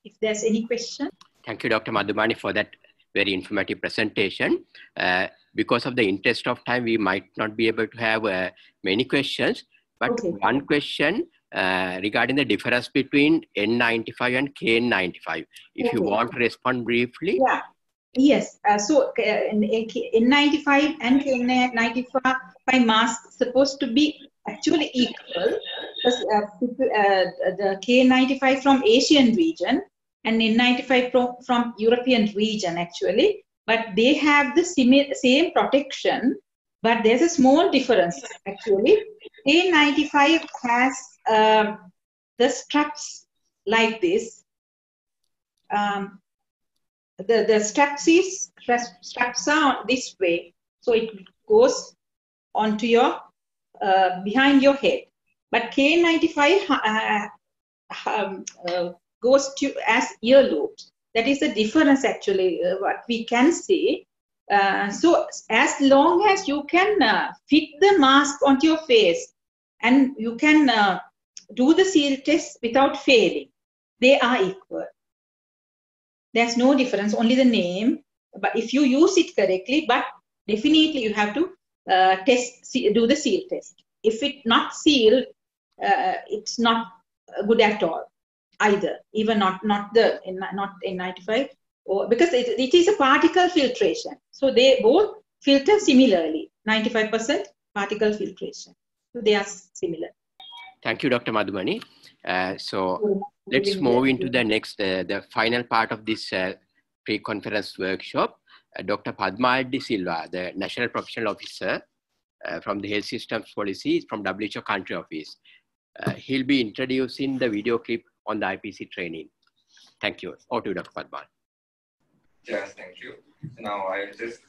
If there's any question. Thank you, Dr. Madhumanee, for that very informative presentation. Uh, because of the interest of time, we might not be able to have uh, many questions, but okay. one question uh, regarding the difference between N95 and KN95. If okay. you want to respond briefly. Yeah. Yes, uh, so uh, N95 and N95 mask supposed to be actually equal uh, uh, the K95 from Asian region and N95 from, from European region actually, but they have the same, same protection, but there's a small difference actually. K95 has um, the straps like this. Um, the, the straps is straps are this way. So it goes onto your uh, behind your head. But K95 uh, um, uh, goes to as ear loops. That is the difference actually. Uh, what we can see Uh, so as long as you can uh, fit the mask onto your face and you can uh, do the seal test without failing, they are equal. There's no difference, only the name. But if you use it correctly, but definitely you have to uh, test, do the seal test. If it not sealed, uh, it's not good at all either. Even not not the not N95 or because it, it is a particle filtration. So they both filter similarly. 95% particle filtration. So they are similar. Thank you, Dr. Madhumanee. Uh, so let's move into the next, uh, the final part of this uh, pre-conference workshop. Uh, Dr. Padmal De Silva, the National Professional Officer uh, from the Health Systems Policy from WHO Country Office. Uh, he'll be introducing the video clip on the IPC training. Thank you. Over to Dr. Padmal. Yes, thank you. Now I'll just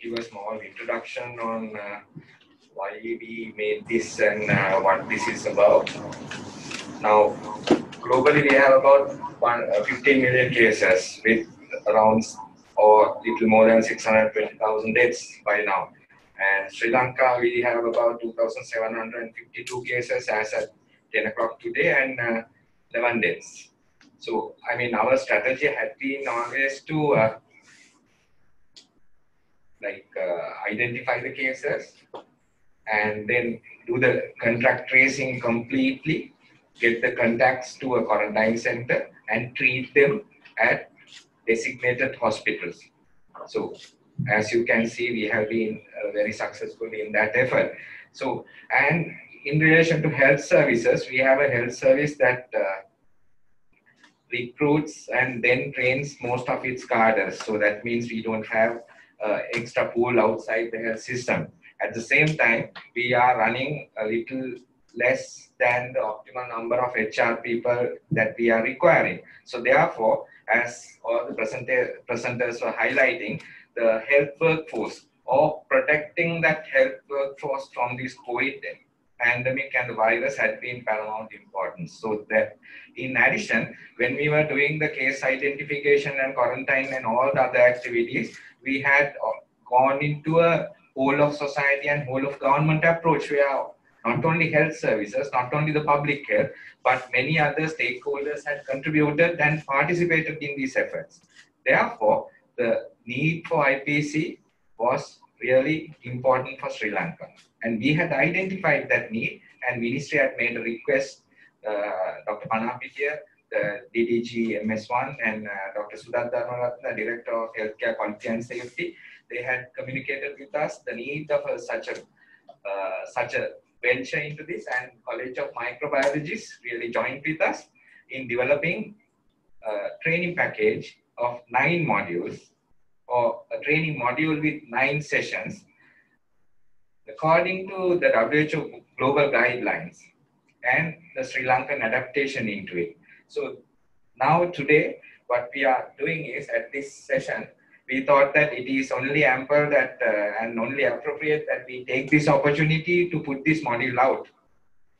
give a small introduction on why we made this and uh, what this is about. Now, globally, we have about one, uh, 15 million cases with around or little more than 620,000 deaths by now. And Sri Lanka, we have about 2,752 cases as at 10 o'clock today and uh, 11 deaths. So, I mean, our strategy had been always to uh, like uh, identify the cases and then do the contact tracing completely, get the contacts to a quarantine center and treat them at designated hospitals. So as you can see, we have been uh, very successful in that effort. So, and in relation to health services, we have a health service that uh, recruits and then trains most of its cadres. So that means we don't have uh, extra pool outside the health system. At the same time, we are running a little less than the optimal number of HR people that we are requiring. So therefore, as all the presenter, presenters were highlighting, the health workforce or protecting that health workforce from this COVID pandemic and the virus had been paramount importance. So that in addition, when we were doing the case identification and quarantine and all the other activities, we had gone into a whole of society and whole of government approach where not only health services, not only the public health, but many other stakeholders had contributed and participated in these efforts. Therefore, the need for IPC was really important for Sri Lanka. And we had identified that need and ministry had made a request, uh, Dr. Panapitiya, the DDG MS1 and uh, Dr. Sudath Dharmaratne, Director of Healthcare Quality and Safety, they had communicated with us the need of a, such a uh, such a venture into this and College of Microbiologists really joined with us in developing a training package of nine modules or a training module with nine sessions according to the WHO global guidelines and the Sri Lankan adaptation into it. So now today, what we are doing is at this session, we thought that it is only ample that uh, and only appropriate that we take this opportunity to put this module out.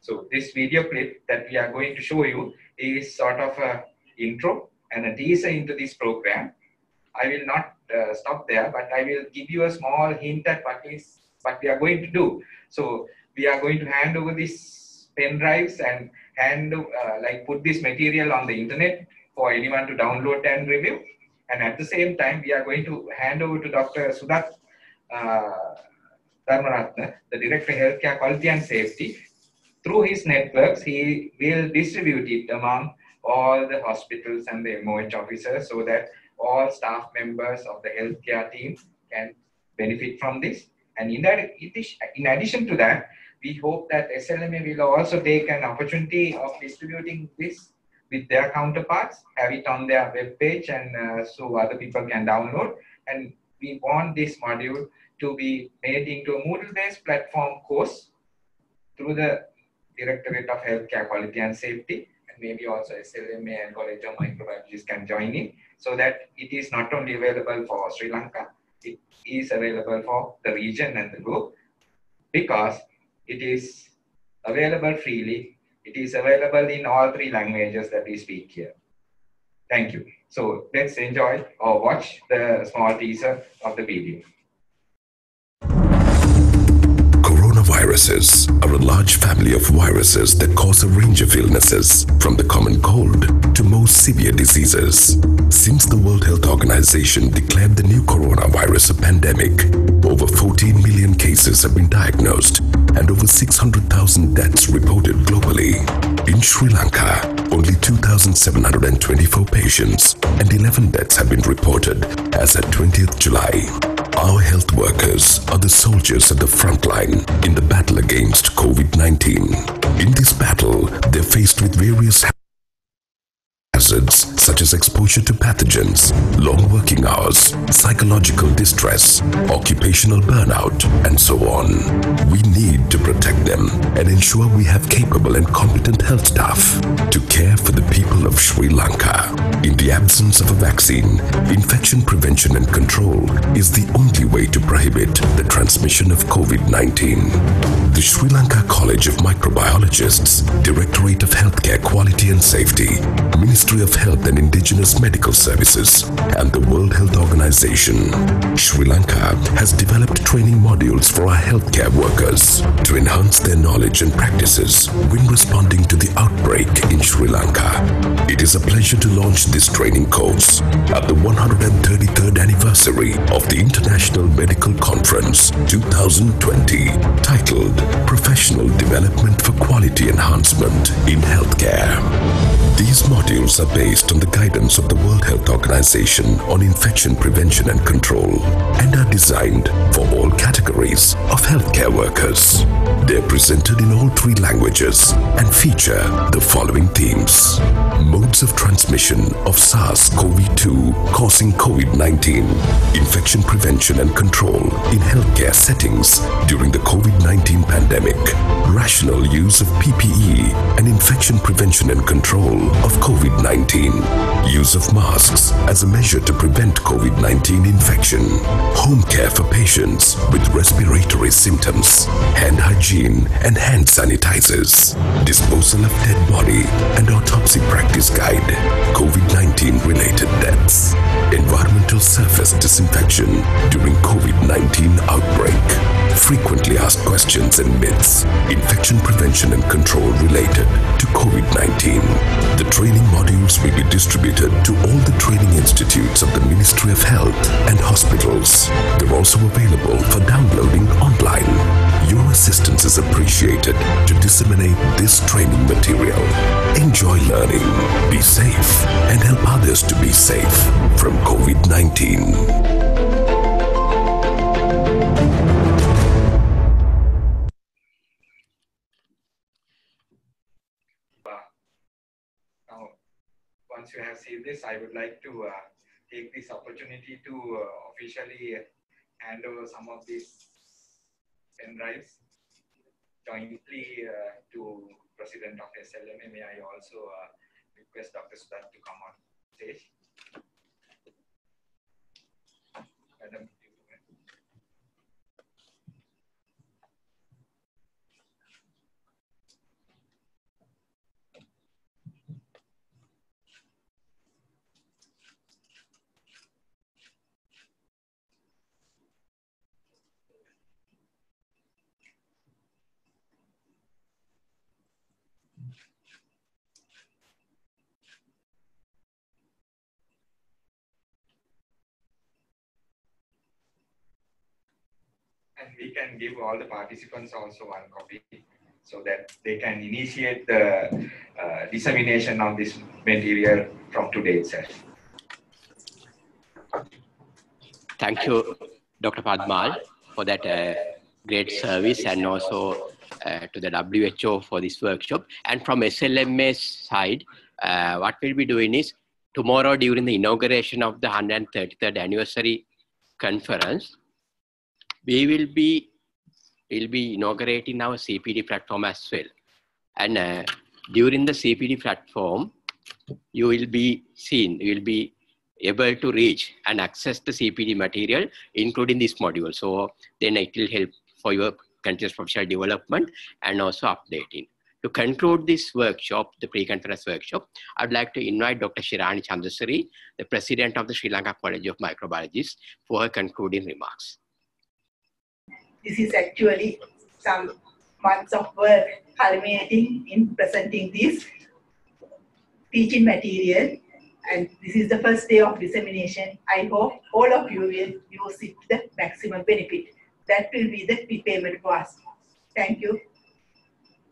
So this video clip that we are going to show you is sort of a intro and a teaser into this program. I will not uh, stop there, but I will give you a small hint at what is what we are going to do. So we are going to hand over these pen drives and hand uh, like put this material on the internet for anyone to download and review. And at the same time, we are going to hand over to Dr. Sudath uh, Dharmaratne, the Director of Healthcare Quality and Safety. Through his networks, he will distribute it among all the hospitals and the MOH officers so that all staff members of the healthcare team can benefit from this. And in, that, in addition to that, we hope that SLMA will also take an opportunity of distributing this with their counterparts, have it on their web page, and uh, so other people can download. And we want this module to be made into a Moodle-based platform course through the Directorate of Healthcare Quality and Safety, and maybe also SLMA and College of Microbiologists can join in, so that it is not only available for Sri Lanka, it is available for the region and the globe, because it is available freely it is available in all three languages that we speak here. Thank you. So let's enjoy or watch the small teaser of the video. Coronaviruses are a large family of viruses that cause a range of illnesses, from the common cold to most severe diseases. Since the World Health Organization declared the new coronavirus a pandemic, over 14 million cases have been diagnosed and over 600,000 deaths reported globally. In Sri Lanka, only 2,724 patients and 11 deaths have been reported as at 20th July. Our health workers are the soldiers at the front line in the battle against COVID 19. In this battle, they're faced with various hazards such as exposure to pathogens, long working hours, psychological distress, occupational burnout, and so on. We need to protect them and ensure we have capable and competent health staff to care for the people of Sri Lanka. In the absence of a vaccine, infection prevention and control is the only way to prohibit the transmission of COVID 19. The Sri Lanka College of Microbiologists, Directorate of Healthcare Quality and Safety, Ministry of Health and Indigenous Medical Services, and the World Health Organization. Sri Lanka has developed training modules for our healthcare workers to enhance their knowledge and practices when responding to the outbreak in Sri Lanka. It is a pleasure to launch this training course at the 133rd anniversary of the International Medical Conference 2020, titled Professional Development for Quality Enhancement in Healthcare. These modules are based on the guidance of the World Health Organization on infection prevention and control and are designed for all categories of healthcare workers. They're presented in all three languages and feature the following themes. Modes of transmission of SARS CoV 2 causing COVID 19, infection prevention and control in healthcare settings during the COVID 19 pandemic, rational use of PPE and infection prevention and control of COVID 19, use of masks as a measure to prevent COVID 19 infection, home care for patients with respiratory symptoms, hand hygiene and hand sanitizers, disposal of dead body and autopsy practice guide, COVID 19 related deaths, environmental surface disinfection during COVID 19 outbreak, frequently asked questions and myths, infection prevention and control related to COVID 19. The training modules will be distributed to all the training institutes of the Ministry of Health and hospitals. They're also available for downloading online. Your assistance is appreciated to disseminate this training material. Enjoy learning, be safe, and help others to be safe from COVID 19. Once you have seen this, I would like to uh, take this opportunity to uh, officially hand over some of these pen drives jointly uh, to President of SLMA. May I also request Dr. Sudath to come on stage? And we can give all the participants also one copy so that they can initiate the uh, dissemination of this material from today itself. Thank you, Dr. Padmal, for that uh, great service and also uh, to the WHO for this workshop. And from SLMA's side, uh, what we'll be doing is tomorrow during the inauguration of the 133rd anniversary conference, we will be will be inaugurating our CPD platform as well. And uh, during the CPD platform, you will be seen, you will be able to reach and access the CPD material, including this module. So then it will help for your continuous professional development and also updating. to conclude this workshop, the pre-conference workshop, I'd like to invite Dr. Shirani Chandrasiri, the President of the Sri Lanka College of Microbiologists, for her concluding remarks. This is actually some months of work culminating in presenting this teaching material and this is the first day of dissemination. I hope all of you will use it to the maximum benefit. That will be the payment for us. Thank you,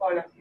all of you.